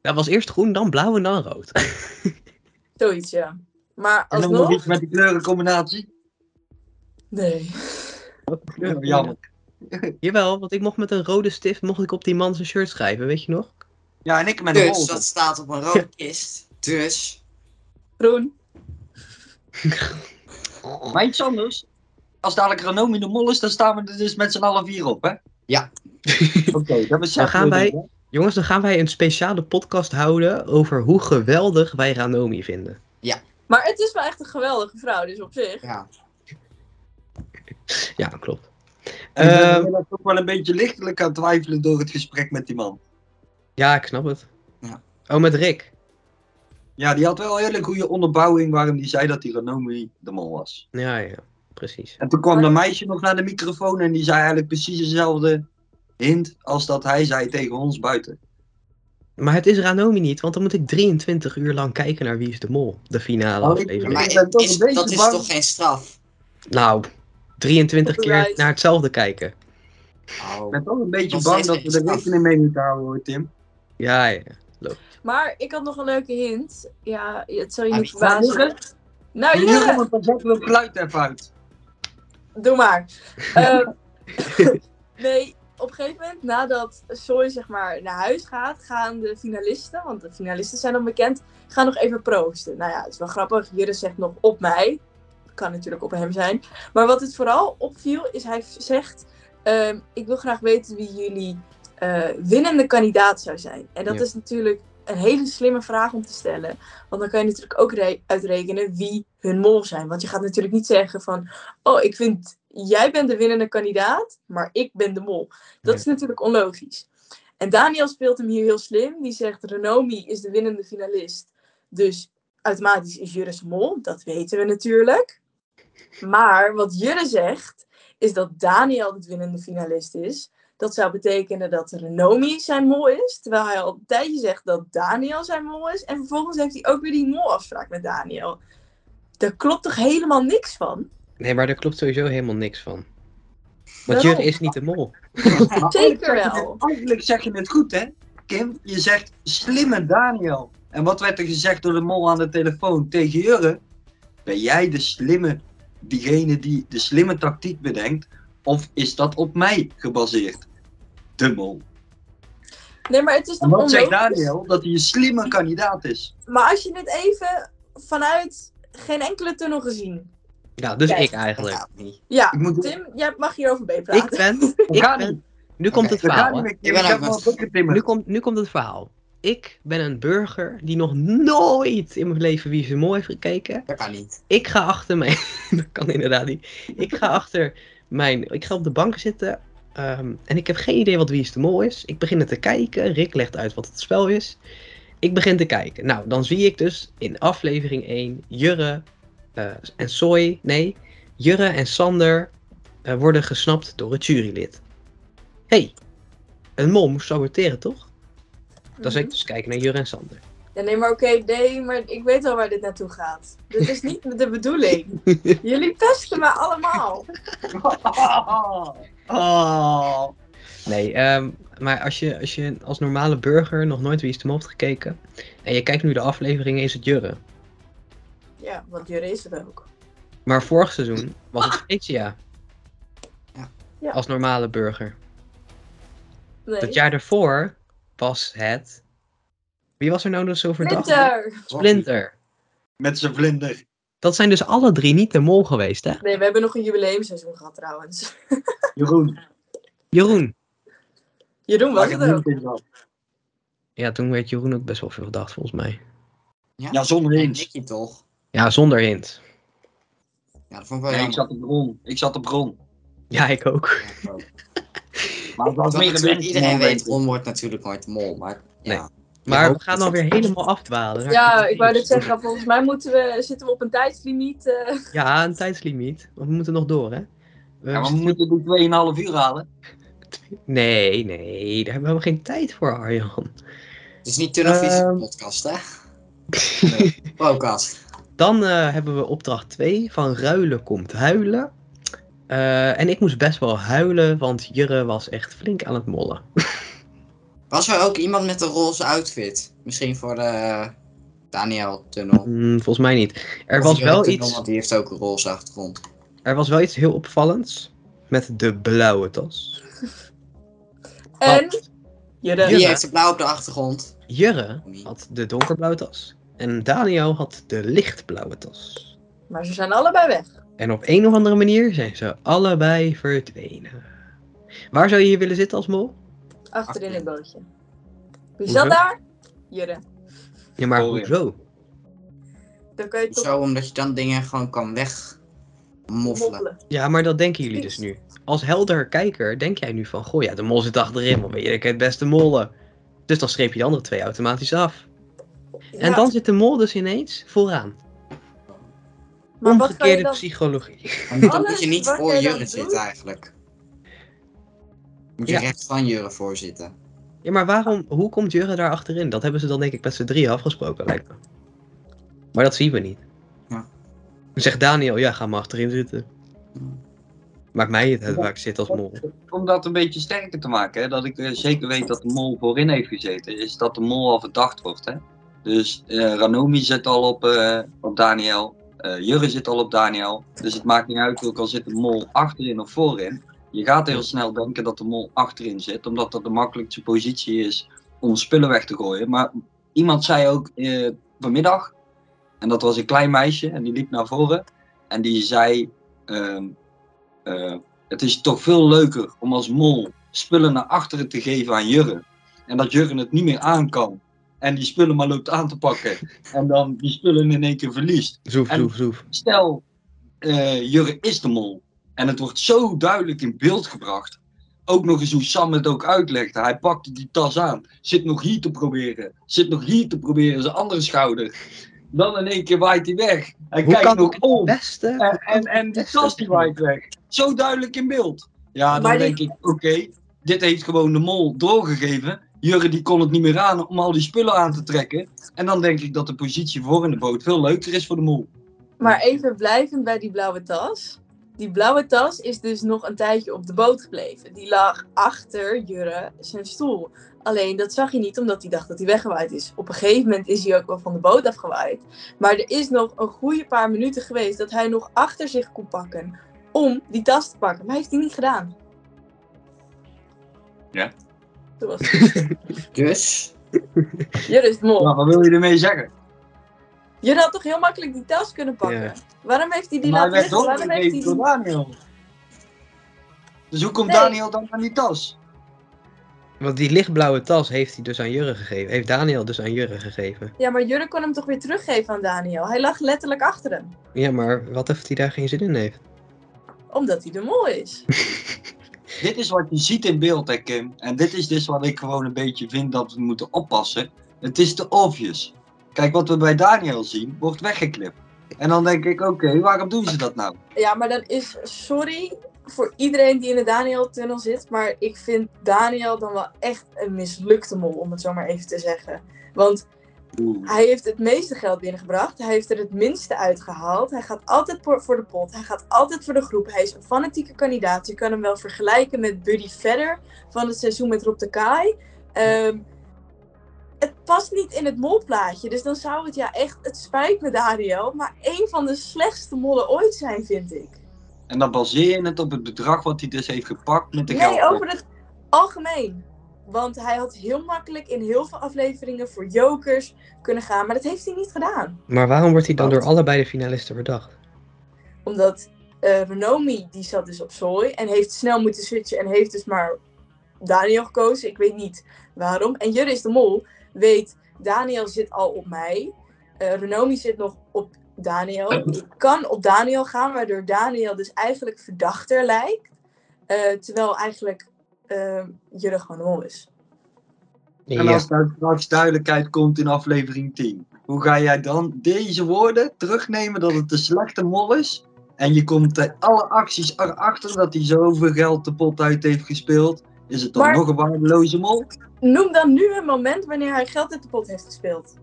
Dat was eerst groen, dan blauw en dan rood. Zoiets, ja. Maar En dan nog iets met die kleurencombinatie. Nee. Ja, jammer. Jawel, want ik mocht met een rode stift mocht ik op die man zijn shirt schrijven, weet je nog? Ja, en ik met een Dus roze. dat staat op een rode kist. Dus Groen. Maar iets anders. Als dadelijk Renomi de mol is, dan staan we er dus met z'n allen vier op, hè? Ja. Oké, dat beseffen gaan wij-? Jongens, dan gaan wij een speciale podcast houden over hoe geweldig wij Ranomi vinden. Maar het is wel echt een geweldige vrouw, dus op zich. ja. Ja, klopt. Ik ben Ehm, inmiddels ook wel een beetje lichtelijk aan twijfelen door het gesprek met die man. Ja, ik snap het. Ja. Oh, met Rick. Ja, die had wel een hele goede onderbouwing waarom die zei dat die Renomi de mol was. Ja, ja, precies. En toen kwam dat meisje nog naar de microfoon en die zei eigenlijk precies dezelfde hint als dat hij zei tegen ons buiten. Maar het is Ranomi niet, want dan moet ik 23 uur lang kijken naar Wie is de Mol. De finale Oh, aflevering. Maar Ik ben toch is, een beetje dat is toch geen straf? Nou, 23 keer naar hetzelfde kijken. Oh. Ik ben toch een beetje Dat bang dat we er rekening mee moeten houden hoor, Tim. Ja, ja. Maar ik had nog een leuke hint. Ja, het zal je niet verbazen. Nou, Jurre, komt dan zetten we het geluid even uit. doe maar. Ehm, nee, op een gegeven moment, nadat Soy zeg maar naar huis gaat, gaan de finalisten, want de finalisten zijn dan bekend, gaan nog even proosten. Nou ja, het is wel grappig. Jurre zegt nog op mij. Kan natuurlijk op hem zijn. Maar wat het vooral opviel, is hij zegt, ehm, ik wil graag weten wie jullie eh, winnende kandidaat zou zijn. En dat Ja. is natuurlijk een hele slimme vraag om te stellen. Want dan kan je natuurlijk ook re- uitrekenen wie hun mol zijn. Want je gaat natuurlijk niet zeggen van, oh, ik vind jij bent de winnende kandidaat, maar ik ben de mol. Dat is natuurlijk onlogisch. En Daniel speelt hem hier heel slim. Die zegt, Renomi is de winnende finalist. Dus automatisch is Jurre mol. Dat weten we natuurlijk. Maar wat Jurre zegt, is dat Daniel de winnende finalist is. Dat zou betekenen dat Renomi zijn mol is. Terwijl hij al een tijdje zegt dat Daniel zijn mol is. En vervolgens heeft hij ook weer die molafspraak met Daniel. Daar klopt toch helemaal niks van? Nee, maar daar klopt sowieso helemaal niks van. Want? Jurre is niet de mol. Zeker wel. het- Eigenlijk zeg je het goed, hè, Kim? Je zegt slimme Daniel. En wat werd er gezegd door de mol aan de telefoon tegen Jurre? Ben jij de slimme, diegene die de slimme tactiek bedenkt? Of is dat op mij gebaseerd? De mol. Nee, maar het is toch wat zegt onlogisch? Daniel? Dat hij een slimme kandidaat is. Maar als je dit even vanuit geen enkele tunnel gezien. Ja, dus Kijk, ik eigenlijk. Ja, Ik moet- Tim, jij mag hierover meepraten. Ik ben... Ik ben nu komt het verhaal. Nu komt, nu komt het verhaal. Ik ben een burger die nog nooit in mijn leven Wie is Mol heeft gekeken. Dat kan niet. Ik ga achter mijn... dat kan inderdaad niet. Ik ga achter mijn... Ik ga op de bank zitten Ehm, en ik heb geen idee wat Wie is de Mol is. Ik begin het te kijken. Rick legt uit wat het spel is. Ik begin te kijken. Nou, dan zie ik dus in aflevering 1 Jurre en Soy, nee, Jurre en Sander eh, worden gesnapt door het jurylid. hey, een mol moest saboteren, toch? Dan zou ik dus kijken naar Jurre en Sander. Ja, nee, maar oké, nee, maar ik weet al waar dit naartoe gaat. Dit is niet de bedoeling. Jullie pesten me allemaal. Oh. Nee, ehm, maar als je, als je als normale burger nog nooit Wie is de Mol hebt gekeken en je kijkt nu de afleveringen, is het Jurre. Ja, want is het ook. Maar vorig seizoen was het Felicia. Ja. Ja. Als normale burger. Nee. Het jaar daarvoor was het. Wie was er nou dus zo verdacht? Splinter! Splinter. Met zijn vlinder. Dat zijn dus alle drie niet de mol geweest, hè? Nee, we hebben nog een jubileumseizoen gehad trouwens. Jeroen. Jeroen. Jeroen was het ook. dat? Ja, toen werd Jeroen ook best wel veel verdacht, volgens mij. Ja, zonder En hint. Nicky toch? Ja, zonder hint. Ja, dat vond ik wel Nee, ik zat op bron. Ik zat op bron. Ja, ik ook. Ja, ik ook. Maar het was meer een iedereen weet. Ron wordt natuurlijk nooit mol, maar ja. Nee. Maar we gaan dan weer helemaal afdwalen. Ja, ik wou net zeggen, volgens mij moeten we, zitten we op een tijdslimiet. eh. Ja, een tijdslimiet. Want we moeten nog door, hè? We Ja, maar we moeten die 2,5 uur halen. Nee, nee, daar hebben we geen tijd voor, Arjan. Het is niet televisie Ehm. podcast, hè? Podcast. Dan eh, hebben we opdracht 2 van Ruilen komt huilen. Eh, en ik moest best wel huilen, want Jurre was echt flink aan het mollen. Was er ook iemand met een roze outfit? Misschien voor de Daniel Tunnel. Hmm, volgens mij niet. Er Of was, wel Tunnel, iets, Want die heeft ook een roze achtergrond. er was wel iets heel opvallends met de blauwe tas. En Jurre. Wie Ja. heeft de blauw op de achtergrond? Jurre had de donkerblauwe tas. En Daniel had de lichtblauwe tas. Maar ze zijn allebei weg. En op een of andere manier zijn ze allebei verdwenen. Waar zou je hier willen zitten als mol? Achterin het bootje. Wie Hoezo? zat daar? Jurre. Ja, maar Oh, ja. hoezo? Dan kan je toch Zo, omdat je dan dingen gewoon kan wegmoffelen. Ja, maar dat denken jullie dus nu. Als helder kijker denk jij nu van, goh ja, de mol zit achterin, want weet je, ik het beste mollen. Dus dan streep je de andere twee automatisch af. En Ja, dan zit de mol dus ineens vooraan. maar Omgekeerde dan... psychologie. Dan moet je niet wat voor Jurre zitten eigenlijk. Moet je Ja. rechts van Jurre voor zitten. Ja, maar waarom, hoe komt Jurre daar achterin? Dat hebben ze dan denk ik met z'n drie afgesproken, lijkt me. Maar dat zien we niet. Ja. Dan zegt Daniel, ja, ga maar achterin zitten. Maakt mij het uit waar ik zit als mol. Om dat een beetje sterker te maken, hè, dat ik eh, zeker weet dat de mol voorin heeft gezeten, is dat de mol al verdacht wordt. Hè? Dus eh, Ranomi zit al op, eh, op Daniel, eh Jurre zit al op Daniel. Dus het maakt niet uit, ook al zit de mol achterin of voorin. Je gaat heel snel denken dat de mol achterin zit, omdat dat de makkelijkste positie is om spullen weg te gooien. Maar iemand zei ook vanmiddag, en dat was een klein meisje, en die liep naar voren, en die zei. ehm, eh, het is toch veel leuker om als mol spullen naar achteren te geven aan Jurre. En dat Jurre het niet meer aan kan. En die spullen maar loopt aan te pakken. En dan die spullen in één keer verliest. Zoef, En- zoef, zoef. Stel, eh, Jurre is de mol. En het wordt zo duidelijk in beeld gebracht. Ook nog eens hoe Sam het ook uitlegde. Hij pakte die tas aan. Zit nog hier te proberen. Zit nog hier te proberen. Zijn andere schouder. Dan in één keer waait hij weg. Hij Hoe kijkt kan nog om. beste? En, en, en die tas die waait weg. Zo duidelijk in beeld. Ja, dan Maar die- denk ik, oké, dit heeft gewoon de mol doorgegeven. Jurre die kon het niet meer aan om al die spullen aan te trekken. En dan denk ik dat de positie voor in de boot veel leuker is voor de mol. Maar even blijvend bij die blauwe tas. Die blauwe tas is dus nog een tijdje op de boot gebleven. Die lag achter Jurre zijn stoel. Alleen dat zag je niet omdat hij dacht dat hij weggewaaid is. Op een gegeven moment is hij ook wel van de boot afgewaaid. Maar er is nog een goede paar minuten geweest dat hij nog achter zich kon pakken om die tas te pakken. Maar hij heeft hij niet gedaan. Ja. Toen was het. Dus, Jurre is mol. Nou, wat wil je ermee zeggen? Jurre had toch heel makkelijk die tas kunnen pakken? Ja. Waarom heeft hij die maar laten liggen? Waarom heeft hij doorgegeven die... door Daniel. Dus hoe komt Nee. Daniel dan aan die tas? Want die lichtblauwe tas heeft hij dus aan Jurre gegeven. Heeft Daniel dus aan Jurre gegeven. Ja, maar Jurre kon hem toch weer teruggeven aan Daniel? Hij lag letterlijk achter hem. Ja, maar wat if hij daar geen zin in heeft? Omdat hij de mol is. dit is wat je ziet in beeld, hè, Kim. En dit is dus wat ik gewoon een beetje vind dat we moeten oppassen. Het is te obvious. Kijk, wat we bij Daniel zien, wordt weggeklipt. En dan denk ik, oké, waarom doen ze dat nou? Ja, maar dan is, sorry voor iedereen die in de Daniel-tunnel zit, maar ik vind Daniel dan wel echt een mislukte mol, om het zo maar even te zeggen. Want. Hij heeft het meeste geld binnengebracht, hij heeft er het minste uitgehaald, hij gaat altijd voor de pot, hij gaat altijd voor de groep, hij is een fanatieke kandidaat. Je kan hem wel vergelijken met Buddy Vedder van het seizoen met Rob de Kai. Ehm, het past niet in het molplaatje, dus dan zou het ja echt, het spijt me Daniel, maar een van de slechtste mollen ooit zijn, vind ik. En dan baseer je het op het bedrag wat hij dus heeft gepakt met de Nee, geld. over het algemeen. Want hij had heel makkelijk in heel veel afleveringen voor jokers kunnen gaan, maar dat heeft hij niet gedaan. Maar waarom wordt hij dan door allebei de finalisten verdacht? Omdat eh Renomi, die zat dus op zooi en heeft snel moeten switchen en heeft dus maar Daniel gekozen. Ik weet niet waarom. En Juris de Mol weet, Daniel zit al op mij. Eh Renomi zit nog op Daniel. Ik kan op Daniel gaan, waardoor Daniel dus eigenlijk verdachter lijkt. Eh, terwijl eigenlijk eh Jurre gewoon de Mol is. En als daar straks duidelijkheid komt in aflevering 10, hoe ga jij dan deze woorden terugnemen dat het een slechte mol is? En je komt bij alle acties erachter dat hij zoveel geld de pot uit heeft gespeeld. Is het dan Maar- nog een waardeloze mol? Noem dan nu een moment wanneer hij geld uit de pot heeft gespeeld.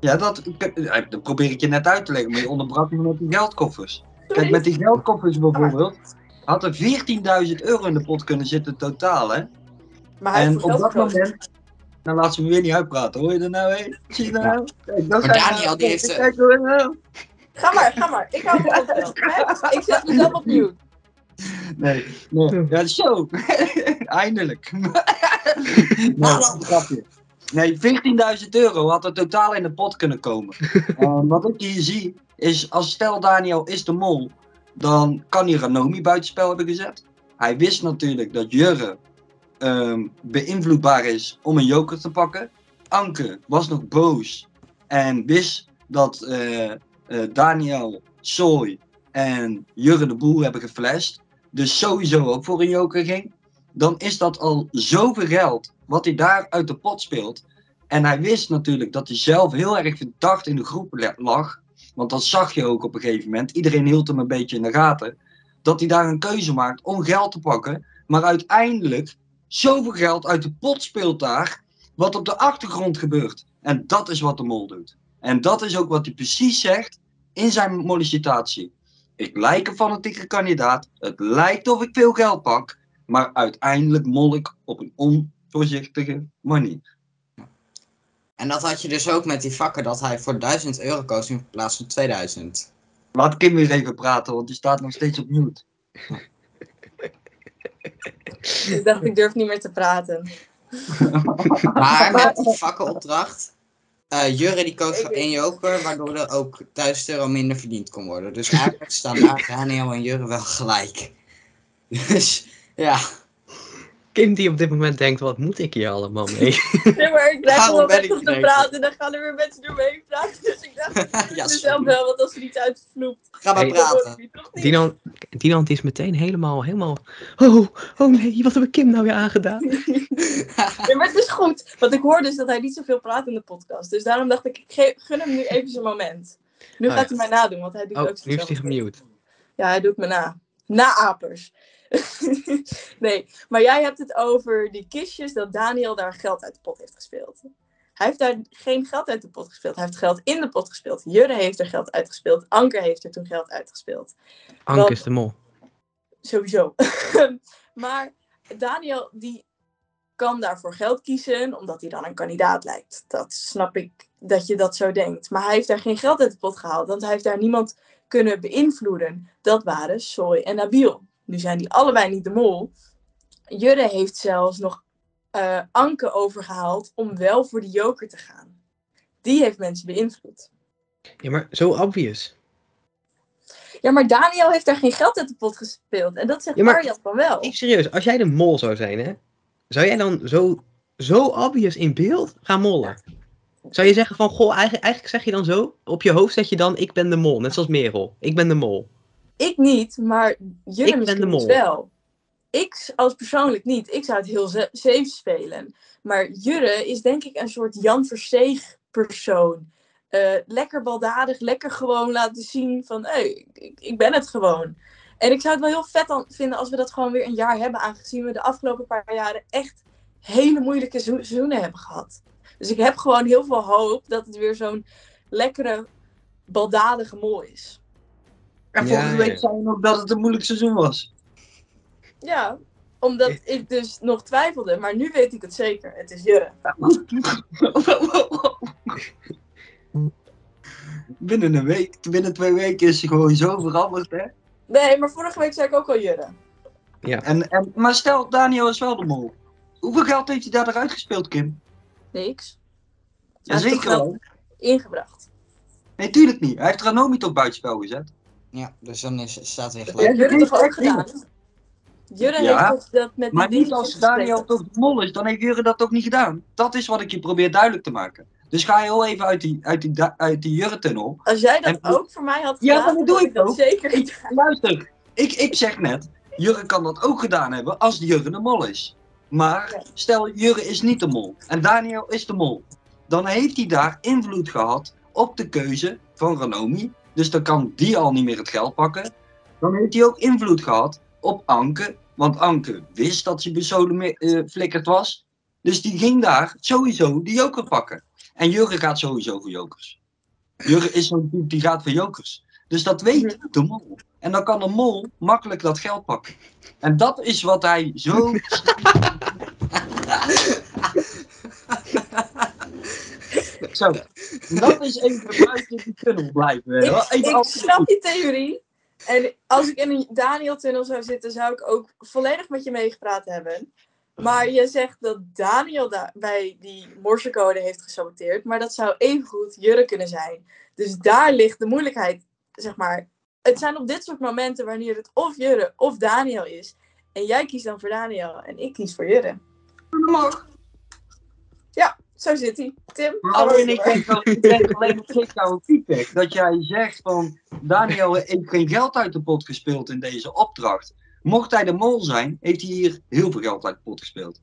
Ja, dat, eh, dat probeer ik je net uit te leggen, maar je onderbrak me met die geldkoffers. Kijk, met die geldkoffers bijvoorbeeld, had er 14.000 euro in de pot kunnen zitten totaal, hè? Maar hij En heeft op dat moment, nou laat ze me weer niet uitpraten, hoor je er nou heen? Zie je nou? Kijk, dat Maar Daniel, nou- die heeft, eh, Kijk, hoor je nou? Ga maar, ga maar. Ik hou op. Ik zet mezelf op mute. Nee, nee. Ja, zo. Eindelijk. nee, Waarom? grapje. Nee, 14.000 euro had er totaal in de pot kunnen komen. Eh, wat ik hier zie, is als stel Daniel is de mol, dan kan hij Ranomi buitenspel hebben gezet. Hij wist natuurlijk dat Jurre ehm, beïnvloedbaar is om een joker te pakken. Anke was nog boos en wist dat eh, eh, Daniel, Soy en Jurre de Boer hebben geflasht. Dus sowieso ook voor een joker ging. Dan is dat al zoveel geld wat hij daar uit de pot speelt. En hij wist natuurlijk dat hij zelf heel erg verdacht in de groep lag. Want dat zag je ook op een gegeven moment. Iedereen hield hem een beetje in de gaten. Dat hij daar een keuze maakt om geld te pakken. Maar uiteindelijk zoveel geld uit de pot speelt daar. Wat op de achtergrond gebeurt. En dat is wat de mol doet. En dat is ook wat hij precies zegt in zijn mollicitatie. Ik lijk een fanatieke kandidaat. Het lijkt of ik veel geld pak. Maar uiteindelijk mol ik op een onvoorzichtige manier. En dat had je dus ook met die vakken dat hij voor 1000 euro koos in plaats van 2000. Laat Kim weer even praten, want die staat nog steeds op mute. Ik dacht, ik durf niet meer te praten. Maar met die vakkenopdracht, eh Jurre die koos voor één joker, waardoor er ook 1000 euro minder verdiend kon worden. Dus eigenlijk staan daar Daniel en Jurre wel gelijk. Dus ja, Kim die op dit moment denkt, wat moet ik hier allemaal mee? Nee, maar ik blijf gewoon met te praten en dan gaan er weer mensen door me heen praten. Dus ik dacht, ja sorry. wel, want als er iets uitvloept, Ga maar Hey. praten. Dinant, Dinant is meteen helemaal, helemaal... Oh, oh nee, wat heb ik Kim nou weer aangedaan? Nee, maar het is goed, want ik hoor dus dat hij niet zoveel praat in de podcast. Dus daarom dacht ik, ik gun hem nu even zijn moment. Nu Oh, gaat ja. hij mij nadoen, want hij doet Oh, ook nu is hij gemute. Ja, hij doet me na. Na-apers. nee, maar jij hebt het over die kistjes dat Daniel daar geld uit de pot heeft gespeeld. Hij heeft daar geen geld uit de pot gespeeld. Hij heeft geld in de pot gespeeld. Jurre heeft er geld uitgespeeld. Anker heeft er toen geld uitgespeeld. Anke Want- is de mol. Sowieso. maar Daniel, die kan daarvoor geld kiezen, omdat hij dan een kandidaat lijkt. Dat snap ik dat je dat zo denkt. Maar hij heeft daar geen geld uit de pot gehaald, want hij heeft daar niemand kunnen beïnvloeden. Dat waren Soy en Nabil. Nu zijn die allebei niet de mol. Jurre heeft zelfs nog eh, Anke overgehaald om wel voor de joker te gaan. Die heeft mensen beïnvloed. Ja, maar zo obvious. Ja, maar Daniel heeft daar geen geld uit de pot gespeeld. En dat zegt Ja, maar- Arjan van wel. Even serieus, als jij de mol zou zijn, hè? Zou jij dan zo, zo obvious in beeld gaan mollen? Zou je zeggen van, goh, eigenlijk, eigenlijk zeg je dan zo, op je hoofd zet je dan, ik ben de mol. Net zoals Merel, ik ben de mol. Ik niet, maar jullie ben misschien de dus wel. ik als persoonlijk niet. Ik zou het heel safe spelen. Maar Jurre is denk ik een soort Jan Versteeg persoon. Eh, lekker baldadig, lekker gewoon laten zien van, hé, hey, ik, ik ben het gewoon. En ik zou het wel heel vet dan vinden als we dat gewoon weer een jaar hebben, aangezien we de afgelopen paar jaren echt hele moeilijke seizo- seizoenen hebben gehad. Dus ik heb gewoon heel veel hoop dat het weer zo'n lekkere, baldadige mol is. En Ja, vorige week ja. zei je nog dat het een moeilijk seizoen was. Ja, omdat ik dus nog twijfelde, maar nu weet ik het zeker. Het is Jurre. binnen een week, binnen twee weken is ze gewoon zo veranderd, hè? Nee, maar vorige week zei ik ook al Jurre. En, en, maar stel, Daniel is wel de mol. Hoeveel geld heeft hij daar eruit gespeeld, Kim? Niks. Ja, zeker wel. ingebracht. Nee, tuurlijk niet. Hij heeft Ranomi toch buitenspel gezet. Ja, dus dan is, staat weer Ja, gelijk. Jurre heeft toch ook echt gedaan? Jurre Ja, heeft dat met die Maar niet als Daniel toch de mol is, dan heeft Jurre dat toch niet gedaan. Dat is wat ik je probeer duidelijk te maken. Dus ga heel even uit die, uit die, uit die Jurre-tunnel. Als jij dat En- ook voor mij had Ja, gedaan, maar dat dan doe ik dat ook. zeker Ik, gedaan. luister, ik, ik zeg net, Jurre kan dat ook gedaan hebben als Jurre de mol is. Maar Ja. stel, Jurre is niet de mol en Daniel is de mol. Dan heeft hij daar invloed gehad op de keuze van Ranomi. Dus dan kan die al niet meer het geld pakken. Dan heeft hij ook invloed gehad op Anke. Want Anke wist dat ze besodemflikkerd was. Dus die ging daar sowieso de joker pakken. En Jurre gaat sowieso voor jokers. Jurre is zo'n type die gaat voor jokers. Dus dat weet de mol. En dan kan de mol makkelijk dat geld pakken. En dat is wat hij zo. zo. Dat is even buiten die tunnel blijven. Ik, snap je theorie. En als ik in een Daniel-tunnel zou zitten, zou ik ook volledig met je meegepraat hebben. Maar je zegt dat Daniel da- bij die morsecode heeft gesaboteerd. Maar dat zou evengoed Jurre kunnen zijn. Dus daar ligt de moeilijkheid, zeg maar. Het zijn op dit soort momenten wanneer het of Jurre of Daniel is. En jij kiest dan voor Daniel en ik kies voor Jurre. mag. Zo zit hij. Tim, alleen ik denk, wel- ik denk alleen op ik jouw feedback. Dat jij zegt van Daniel heeft geen geld uit de pot gespeeld in deze opdracht. Mocht hij de mol zijn, heeft hij hier heel veel geld uit de pot gespeeld.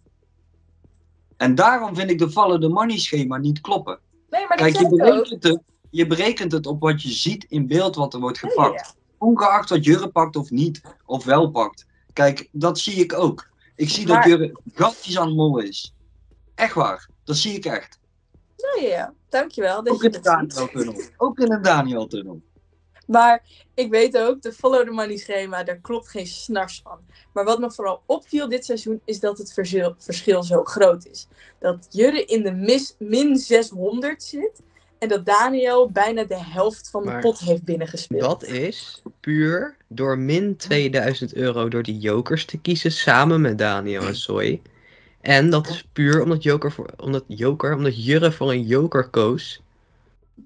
En daarom vind ik de the money schema niet kloppen. Nee, maar dat Kijk, je berekent, het, je berekent het op wat je ziet in beeld wat er wordt gepakt. ja. Ongeacht wat Jurre pakt of niet, of wel pakt. Kijk, dat zie ik ook. Ik zie dat Jurre gigantisch aan het mollen is. Echt waar. Dat zie ik echt. Ja, ja. Dankjewel dat Ook je in de. Daniel-tunnel. Ook in de Daniel-tunnel. Maar ik weet ook, de follow the money schema, daar klopt geen snars van. Maar wat me vooral opviel dit seizoen, is dat het verschil, verschil zo groot is. Dat Jurre in de mis, min 600 zit. En dat Daniel bijna de helft van de Maar pot heeft binnengespeeld. Dat is puur door min 2000 euro door die jokers te kiezen samen met Daniel en Soy. En dat is puur omdat, joker voor, omdat, joker, omdat Jurre voor een joker koos.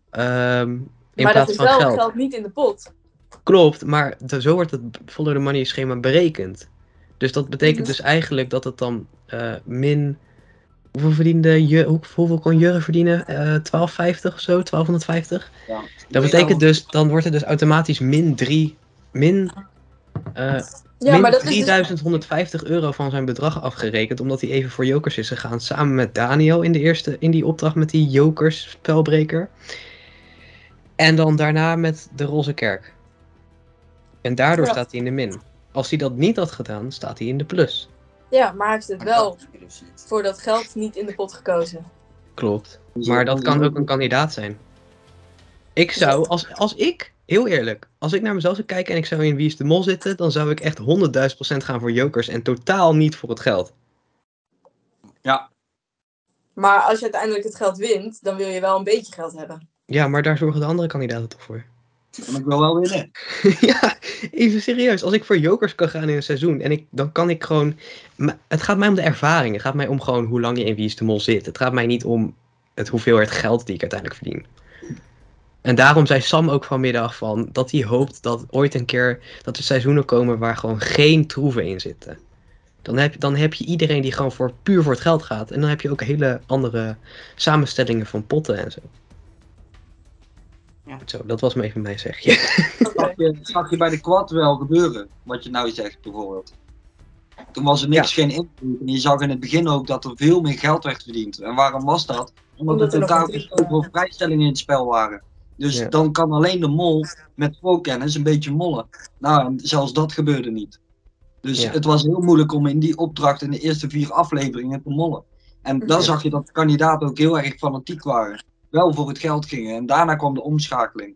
ehm, in maar dat plaats is van wel geld. geld niet in de pot. Klopt, maar de- zo wordt het follow the money schema berekend. Dus dat betekent Mhm. dus eigenlijk dat het dan eh, min. Hoeveel verdiende je, hoe, hoeveel kon Jurre verdienen? Eh 1250 of zo? 1250? Ja. Dat betekent dus, dan wordt het dus automatisch min 3. Min. Eh, Ja, min maar dat is dus- 3150 euro van zijn bedrag afgerekend. Omdat hij even voor jokers is gegaan. Samen met Daniel in, de eerste, in die opdracht met die jokers spelbreker. En dan daarna met de roze kerk. En daardoor Ja. staat hij in de min. Als hij dat niet had gedaan, staat hij in de plus. Ja, maar hij heeft het wel voor dat geld niet in de pot gekozen. Klopt. Maar dat kan ook een kandidaat zijn. Ik zou, als, als ik, heel eerlijk, als ik naar mezelf zou kijken en ik zou in Wie is de Mol zitten, dan zou ik echt 100.000% gaan voor jokers en totaal niet voor het geld. Maar als je uiteindelijk het geld wint, dan wil je wel een beetje geld hebben. Ja, maar daar zorgen de andere kandidaten toch voor. Dan ik wil wel winnen. ja, even serieus. Als ik voor jokers kan gaan in een seizoen en ik, dan kan ik gewoon... Het gaat mij om de ervaring. Het gaat mij om gewoon hoe lang je in Wie is de Mol zit. Het gaat mij niet om het hoeveelheid geld die ik uiteindelijk verdien. En daarom zei Sam ook vanmiddag van dat hij hoopt dat ooit een keer dat er seizoenen komen waar gewoon geen troeven in zitten. Dan heb, dan heb je iedereen die gewoon voor, puur voor het geld gaat. En dan heb je ook hele andere samenstellingen van potten en zo. Ja. Zo, dat was me even mijn zegje. Oké. Zag je, zag je bij de quad wel gebeuren, wat je nou zegt bijvoorbeeld. Toen was er niks, geen invloed. En je zag in het begin ook dat er veel meer geld werd verdiend. En waarom was dat? Omdat, Omdat er totaal zoveel vrijstellingen in het spel waren. Dus Ja. dan kan alleen de mol met pro-kennis een beetje mollen. Nou, en zelfs dat gebeurde niet. Dus Ja. het was heel moeilijk om in die opdracht in de eerste vier afleveringen te mollen. En dan Ja. zag je dat de kandidaten ook heel erg fanatiek waren. Wel voor het geld gingen. En daarna kwam de omschakeling.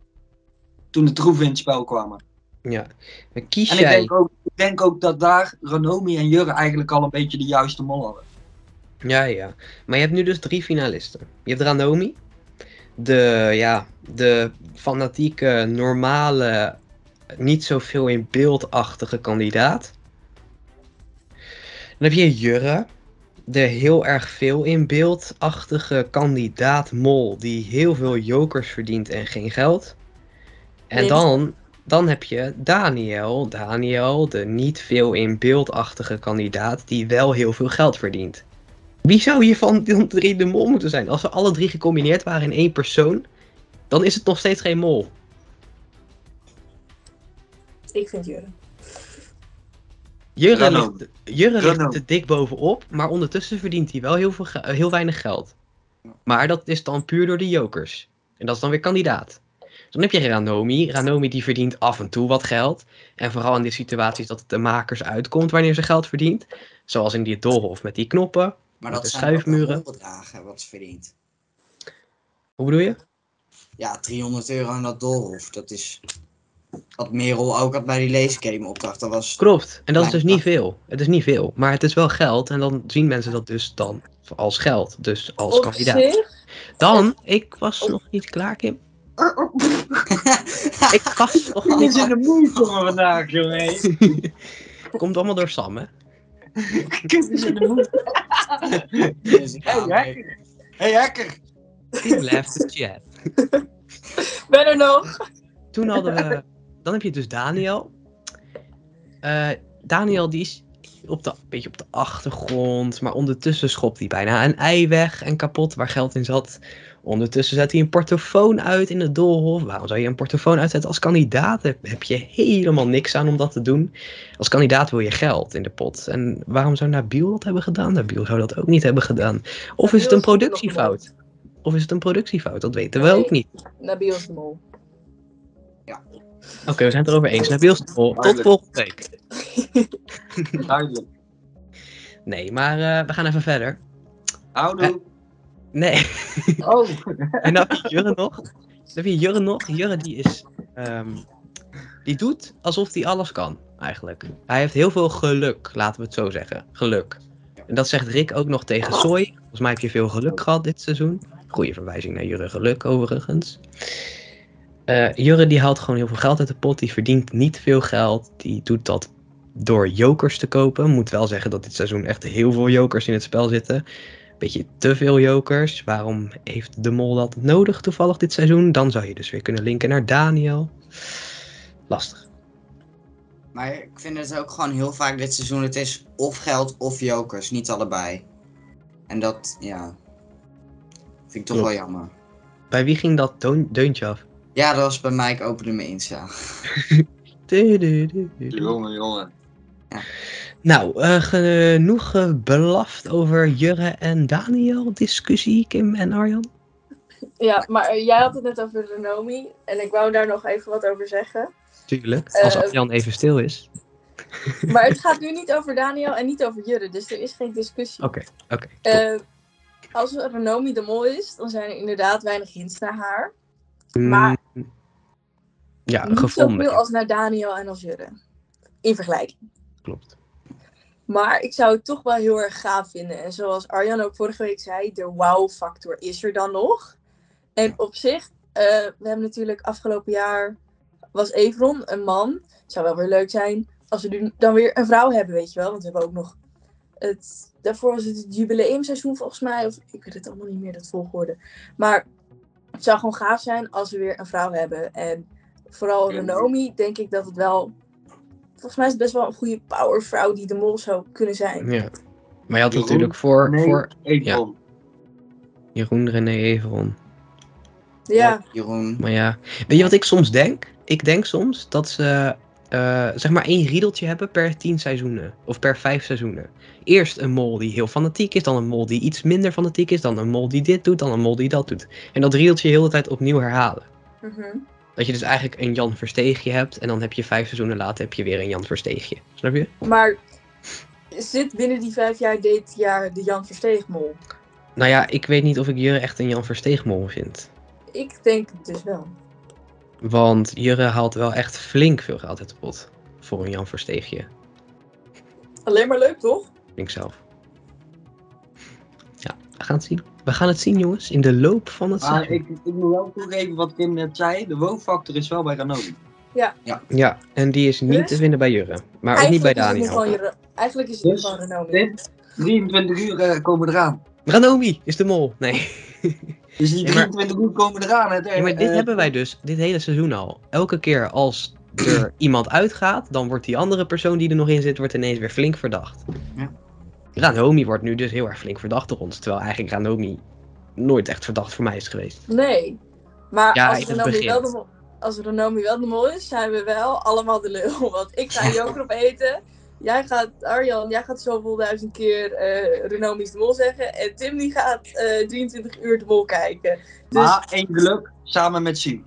Toen de troeven in het spel kwamen. Ja. Maar kies En ik jij... denk, ook, ik denk ook dat daar Ranomi en Jurre eigenlijk al een beetje de juiste mol hadden. Ja, ja. Maar je hebt nu dus drie finalisten. Je hebt Ranomi. De, ja, de fanatieke, normale, niet zoveel in beeldachtige kandidaat. Dan heb je Jurre. De heel erg veel in beeldachtige kandidaat mol. Die heel veel jokers verdient en geen geld. En Nee, dan, dan heb je Daniel. Daniel, de niet veel in beeldachtige kandidaat. Die wel heel veel geld verdient. Wie zou hiervan de drie de mol moeten zijn? Als ze alle drie gecombineerd waren in één persoon, dan is het nog steeds geen mol. Ik vind Jurre. Jurre ligt, Jurre ligt te dik bovenop, maar ondertussen verdient hij wel heel, veel, ge- heel weinig geld. Maar dat is dan puur door de jokers. En dat is dan weer kandidaat. Dus dan heb je Ranomi. Ranomi die verdient af en toe wat geld. En vooral in die situaties dat het de makers uitkomt wanneer ze geld verdient. Zoals in die doolhof met die knoppen. Maar Met dat de zijn ook schuifmuren. bedragen wat ze verdient. Hoe bedoel je? Ja, 300 euro aan dat doolhof. Dat is wat Merel ook had bij die leesgame opdracht. Dat was Klopt. En dat is dus niet veel. Het is niet veel. Maar het is wel geld. En dan zien mensen dat dus dan als geld. Dus als Op kandidaat. zich, Dan, ik was nog niet klaar, Kim. Ik was nog niet in de moeite voor me vandaag, jongen. Komt allemaal door Sam, hè? Is in de Hey, hacker. Hey, hacker. Left the chat. ben er nog. Toen hadden we... Dan heb je dus Daniel. Eh, Daniel die is op de, een beetje op de achtergrond. Maar ondertussen schopt hij bijna een ei weg en kapot waar geld in zat. Ondertussen zet hij een portofoon uit in het doolhof. Waarom zou je een portofoon uitzetten als kandidaat? Heb, je helemaal niks aan om dat te doen. Als kandidaat wil je geld in de pot. En waarom zou Nabil dat hebben gedaan? Nabil zou dat ook niet hebben gedaan. Of is het een productiefout? Of is het een productiefout? Dat weten we ook niet. Nabil is de mol. Oké, we zijn het erover eens. Nabil is de mol. Tot volgende week. Duidelijk. Nee, maar eh, we gaan even verder. Houdoe. Nee. Oh, En dan heb je Jurre nog. Dan heb je Jurre nog. Jurre die is... ehm, die doet alsof hij alles kan, eigenlijk. Hij heeft heel veel geluk, laten we het zo zeggen. Geluk. En dat zegt Rick ook nog tegen Soy. Volgens mij heb je veel geluk gehad dit seizoen. Goeie verwijzing naar Jurre Geluk, overigens. Eh, Jurre die haalt gewoon heel veel geld uit de pot. Die verdient niet veel geld. Die doet dat door jokers te kopen. Moet wel zeggen dat dit seizoen echt heel veel jokers in het spel zitten. Beetje te veel jokers. Waarom heeft de mol dat nodig toevallig dit seizoen? Dan zou je dus weer kunnen linken naar Daniel. Lastig. Maar ik vind het ook gewoon heel vaak dit seizoen. Het is of geld of jokers. Niet allebei. En dat, ja. Vind ik toch Klopt. wel jammer. Bij wie ging dat deun- deuntje af? Ja, dat was bij mij. Ik opende me Insta. Jongen, jongen. Nou, eh, genoeg eh, belast over Jurre en Daniel discussie, Kim en Arjan. ja, maar eh, jij had het net over Renomi. En ik wou daar nog even wat over zeggen. Tuurlijk, als Eh, Arjan even stil is. Maar het gaat nu niet over Daniel en niet over Jurre. Dus er is geen discussie. Oké, oké. Eh, als Renomi de mol is, dan zijn er inderdaad weinig hints naar haar. Mm, maar- Ja, niet gevonden. zoveel als naar Daniel en als Jurre. In vergelijking. Klopt. Maar ik zou het toch wel heel erg gaaf vinden. En zoals Arjan ook vorige week zei, de wow-factor is er dan nog. En op zich, eh, we hebben natuurlijk afgelopen jaar, was Evron een man. Het zou wel weer leuk zijn als we nu dan weer een vrouw hebben, weet je wel. Want we hebben ook nog het, daarvoor was het het jubileumseizoen volgens mij. Of ik weet het allemaal niet meer, dat volgorde. Maar het zou gewoon gaaf zijn als we weer een vrouw hebben. En vooral Ja. Renomi, denk ik dat het wel... Volgens mij is het best wel een goede powervrouw die de mol zou kunnen zijn. Ja. Maar je had Jeroen? natuurlijk voor, Nee, voor. Jeroen, René, Everon. Ja, Jeroen. Maar ja, weet je wat ik soms denk? Ik denk soms dat ze eh, zeg maar één riedeltje hebben per tien seizoenen. Of per vijf seizoenen. Eerst een mol die heel fanatiek is, dan een mol die iets minder fanatiek is, dan een mol die dit doet, dan een mol die dat doet. En dat riedeltje heel de tijd opnieuw herhalen. Mhm. Dat je dus eigenlijk een Jan Versteegje hebt en dan heb je vijf seizoenen later heb je weer een Jan Versteegje. Snap je? Maar zit binnen die vijf jaar dit jaar de Jan Versteegmol? Nou ja, ik weet niet of ik Jurre echt een Jan Versteegmol vind. Ik denk het dus wel. Want Jurre haalt wel echt flink veel geld uit de pot. Voor een Jan Versteegje. Alleen maar leuk, toch? Vind ik zelf. Ja, we gaan het zien. We gaan het zien, jongens, in de loop van het seizoen. ik, ik moet wel toegeven wat Kim net zei. De woonfactor is wel bij Ranomi. Ja, en die is niet Dus? te vinden bij Jurre. Maar ook niet bij is het Daniel. Eigenlijk is het Dus? gewoon Renomi. Dit? 23 uur eh, komen eraan. Ranomi is de mol. Nee. Dus die Ja, maar- 23 uur komen eraan. Het, Ja, maar dit eh, hebben wij dus dit hele seizoen al. Elke keer als er iemand uitgaat, dan wordt die andere persoon die er nog in zit, wordt ineens weer flink verdacht. Ja. Ranomi wordt nu dus heel erg flink verdacht door ons. Terwijl eigenlijk Ranomi nooit echt verdacht voor mij is geweest. Nee. Maar Ja, als, begin. wel de mol, als Renomi wel de mol is, zijn we wel allemaal de lul. Want ik ga joker op eten. Jij gaat, Arjan, jij gaat zoveel duizend keer eh Renomi is de mol zeggen. En Tim die gaat eh 23 uur de mol kijken. Dus Maar één geluk, samen met Siem.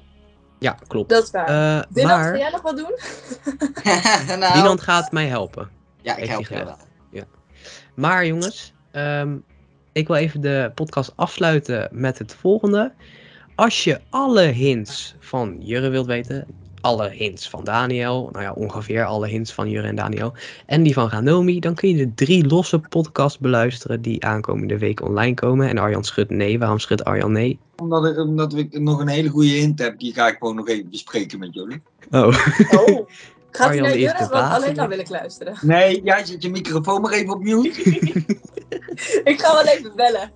Ja, klopt. dat is waar. Eh, Dinant, ga jij nog wat doen? nou, Dinant gaat mij helpen. ja, ik help je wel. gezegd. Maar jongens, ehm, ik wil even de podcast afsluiten met het volgende. Als je alle hints van Jurre wilt weten, alle hints van Daniel, nou ja, ongeveer alle hints van Jurre en Daniel, en die van Ranomi, dan kun je de drie losse podcasts beluisteren die aankomende week online komen. En Arjan schudt nee. Waarom schudt Arjan nee? Omdat, ik, omdat ik nog een hele goede hint heb. Die ga ik gewoon nog even bespreken met jullie. Oh, Oh. Gaat Arjan naar de Want alleen dan wil ik luisteren. Nee, jij zet je microfoon maar even op mute. ik ga wel even bellen.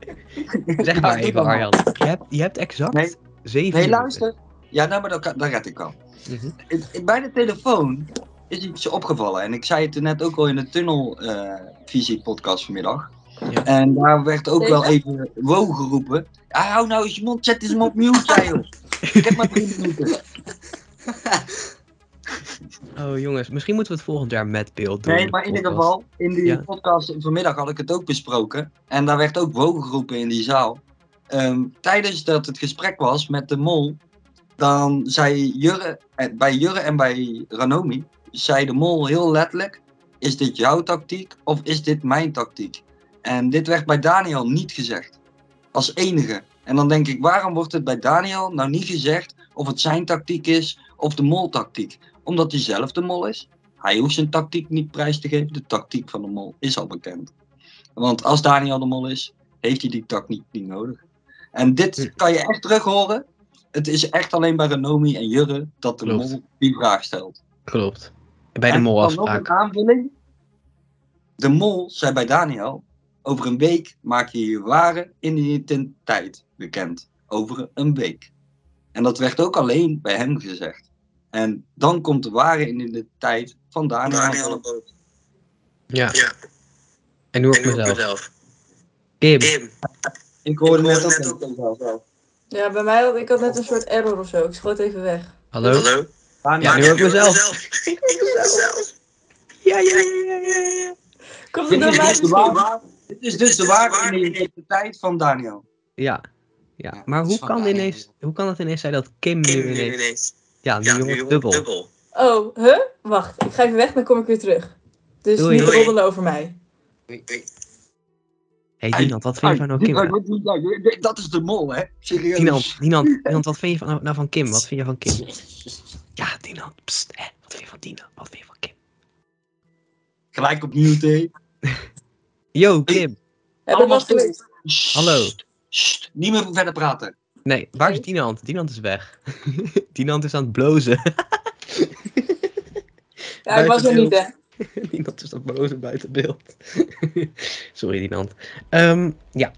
zeg maar even. Arjan. Je hebt, je hebt exact Nee. zeven Nee, minuten. luister. Ja, nou, maar dat, kan- dat red ik al. Mhm. Bij de telefoon is iets opgevallen. En ik zei het net ook al in de tunnelvisie podcast vanmiddag. Ja. En daar werd ook wel even wow geroepen. Ja, hou nou eens je mond, zet eens hem op mute, joh. Ik heb maar drie minuten. Oh jongens, misschien moeten we het volgend jaar met beeld doen. Nee, maar in ieder geval, in die Ja. podcast vanmiddag had ik het ook besproken. En daar werd ook wow geroepen in die zaal. Ehm, tijdens dat het gesprek was met de mol, dan zei Jurre, eh, bij Jurre en bij Ranomi, zei de mol heel letterlijk, is dit jouw tactiek of is dit mijn tactiek? En dit werd bij Daniel niet gezegd. Als enige. En dan denk ik, waarom wordt het bij Daniel nou niet gezegd of het zijn tactiek is of de mol tactiek? Omdat hij zelf de mol is. Hij hoeft zijn tactiek niet prijs te geven. De tactiek van de mol is al bekend. Want als Daniel de mol is, heeft hij die tactiek niet nodig. En dit Hm. kan je echt terug horen. Het is echt alleen bij Renomi en Jurre dat de Klopt. mol die vraag stelt. Klopt. Bij de En dan nog een aanvulling. De mol zei bij Daniel, over een week maak je je ware identiteit bekend. Over een week. En dat werd ook alleen bij hem gezegd. En dan komt de ware identiteit van Daniel. naar boven. Ja. Ja. En nu ook En nu ook mezelf. mezelf. Kim. Kim. Ik hoorde Ik net ook dat. Ja, bij mij had ik had net een soort error of zo. Ik schoot even weg. Hallo? Hallo? Ja, nu ook mezelf. Ik mezelf. Ja, ja, ja, ja, ja. Komt het door is, mij dus misschien? ware, dit is dus de ware identiteit van Daniel. Ja. Ja, Ja, maar hoe kan, ineens, hoe kan het ineens zijn dat Kim, Kim nu ineens... ineens. Ja, nu wordt dubbel. Oh, huh? Wacht, ik ga even weg, dan kom ik weer terug. Dus Doei. niet roddelen over mij. Hey, Dinant, wat vind je van nou Kim? Dat is de mol, hè? Serieus. Dinant, Dinant, Dinant, wat vind je van, nou van Kim? Wat vind je van Kim? Ja, Dinant, pst, hè, wat vind je van Dinant? Wat vind je van Kim? Gelijk op mute? Yo, Kim. Allemaal geweest? Hallo. sst, niet meer verder praten. Nee, waar is Dinant? Dinant is weg. Dinant is aan het blozen. Ja, ik was er niet, hè. Dinant is aan het blozen buiten beeld. Sorry, Dinant. Ehm ja,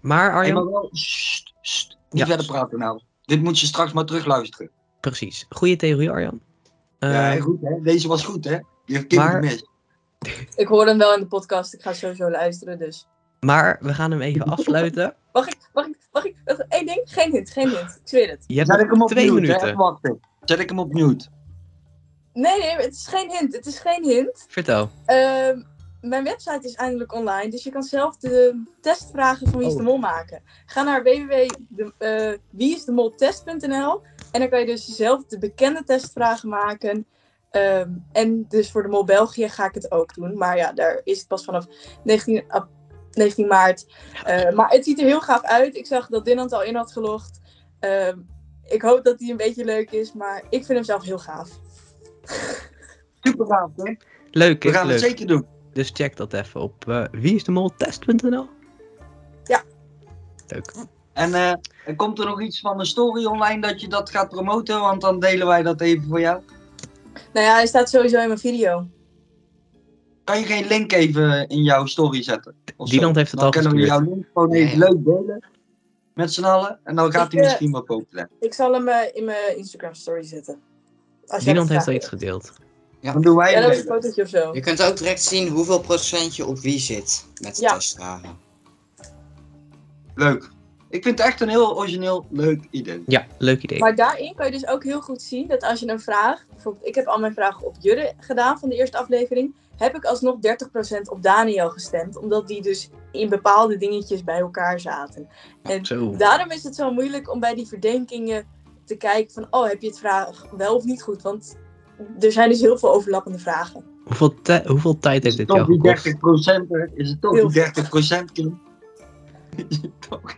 maar Hey, Arjan, maar wel, sst, sst, niet Ja. verder praten nou. Dit moet je straks maar terugluisteren. precies. Goede theorie, Arjan. ja, Ehm, goed hè. Deze was goed hè. Je hebt maar- gemist. Ik hoor hem wel in de podcast. Ik ga sowieso luisteren, dus. maar we gaan hem even afsluiten. Wacht ik, wacht ik, wacht ik. Eén ding, geen hint, geen hint. Ik zweer het. Je hebt Zet ik hem op twee mute minuten. hè. Wacht even. Zet ik hem op mute. Nee, nee, het is geen hint. Het is geen hint. Vertel. Ehm, mijn website is eindelijk online, dus je kan zelf de testvragen van Wie is de Oh. Mol maken. Ga naar www.wieisdemoltest.nl en dan kan je dus zelf de bekende testvragen maken. Ehm, en dus voor de Mol België ga ik het ook doen. Maar ja, daar is het pas vanaf 19, ap- 19 maart. Eh, maar het ziet er heel gaaf uit. Ik zag dat Dinant al in had gelogd. Ehm, ik hoop dat die een beetje leuk is, maar ik vind hem zelf heel gaaf. Super gaaf, hè? Leuk, We is gaan het zeker doen. Dus check dat even op uh, wieisdemoltest.nl. Ja. Leuk. En eh, er komt er nog iets van een story online dat je dat gaat promoten, want dan delen wij dat even voor jou. Nou ja, hij staat sowieso in mijn video. Kan je geen link even in jouw story zetten? Dieland heeft het dan al kunnen we jouw link gewoon even Nee. leuk delen. Met z'n allen. En dan gaat Ik, hij eh, misschien wel populair. Ik zal hem eh, in mijn Instagram story zetten. Als dat heeft al iets gedeeld. Ja. Dan doen wij Ja, het dat is een even. fotootje of zo. Je kunt ook direct zien hoeveel procent je op wie zit met de Ja. testvragen. Leuk. Ik vind het echt een heel origineel, leuk idee. Ja, leuk idee. Maar daarin kan je dus ook heel goed zien dat als je een vraag, bijvoorbeeld ik heb al mijn vragen op Jurre gedaan van de eerste aflevering, heb ik alsnog 30% op Daniel gestemd, omdat die dus in bepaalde dingetjes bij elkaar zaten. En Zo. daarom is het zo moeilijk om bij die verdenkingen te kijken van, oh, heb je het vraag wel of niet goed? Want er zijn dus heel veel overlappende vragen. Hoeveel, hoeveel tijd heeft dit Toch jou die gekost? 30 procent, is het toch Heel die 30 procent, Kim? Is het toch?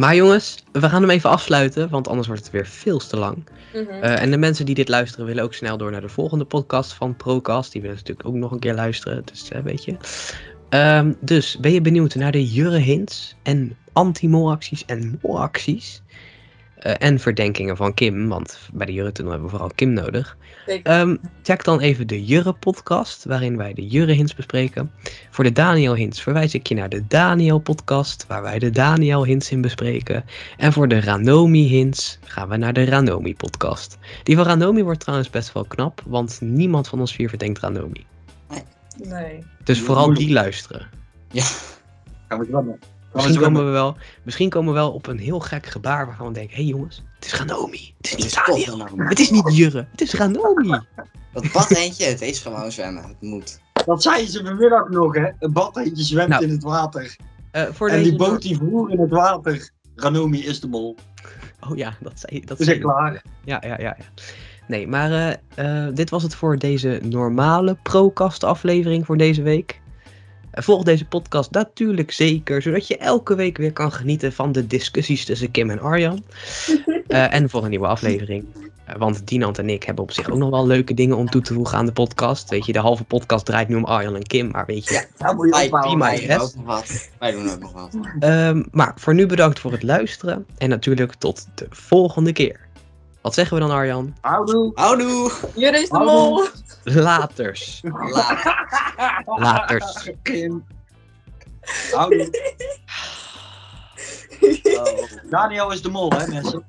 Maar jongens, we gaan hem even afsluiten, want anders wordt het weer veel te lang. Mhm. Eh, en de mensen die dit luisteren willen ook snel door naar de volgende podcast van Procast. Die willen natuurlijk ook nog een keer luisteren, dus eh, weet je. Ehm, dus ben je benieuwd naar de Jurre hints en anti-molacties en molacties? Eh, en verdenkingen van Kim, want bij de Jurre tunnel hebben we vooral Kim nodig. Ehm, check dan even de Jurre podcast, waarin wij de Jurre hints bespreken. Voor de Daniel hints verwijs ik je naar de Daniel podcast, waar wij de Daniel hints in bespreken. En voor de Ranomi hints gaan we naar de Ranomi podcast. Die van Ranomi wordt trouwens best wel knap, want niemand van ons vier verdenkt Ranomi. nee. Dus vooral die luisteren. Ja, Gaan we zwemmen. Gaan we Misschien komen we wel, misschien komen we wel op een heel gek gebaar waarvan we denken, hé hey jongens, het is Ranomi. Het is het niet is Daniel. Het is niet Jurre, het is Ranomi. Dat bad eentje, het is gewoon zwemmen. Het moet. Dat zei ze vanmiddag nog, hè? Een badheentje zwemt Nou, in het water. Eh, voor en die boot die voer in het water. Ranomi is de mol. Oh ja, dat zei dat Is zei klaar? Ja, ja, ja. ja. Nee, maar eh, eh, dit was het voor deze normale Procast aflevering voor deze week. Volg deze podcast natuurlijk zeker, zodat je elke week weer kan genieten van de discussies tussen Kim en Arjan. Eh, en voor een nieuwe aflevering. Eh, want Dinant en ik hebben op zich ook nog wel leuke dingen om toe te voegen aan de podcast. Weet je, de halve podcast draait nu om Arjan en Kim, maar weet je. Ja, moet je Wij, doen ook nog wat. Wij doen ook nog wat. Ehm, maar voor nu bedankt voor het luisteren. En natuurlijk tot de volgende keer. Wat zeggen we dan Arjan? Houdoe. Houdoe! Jurre is de Houdoe. mol! Laters. Later. Laters. Houdoe. Oh. Daniel is de mol, hè mensen?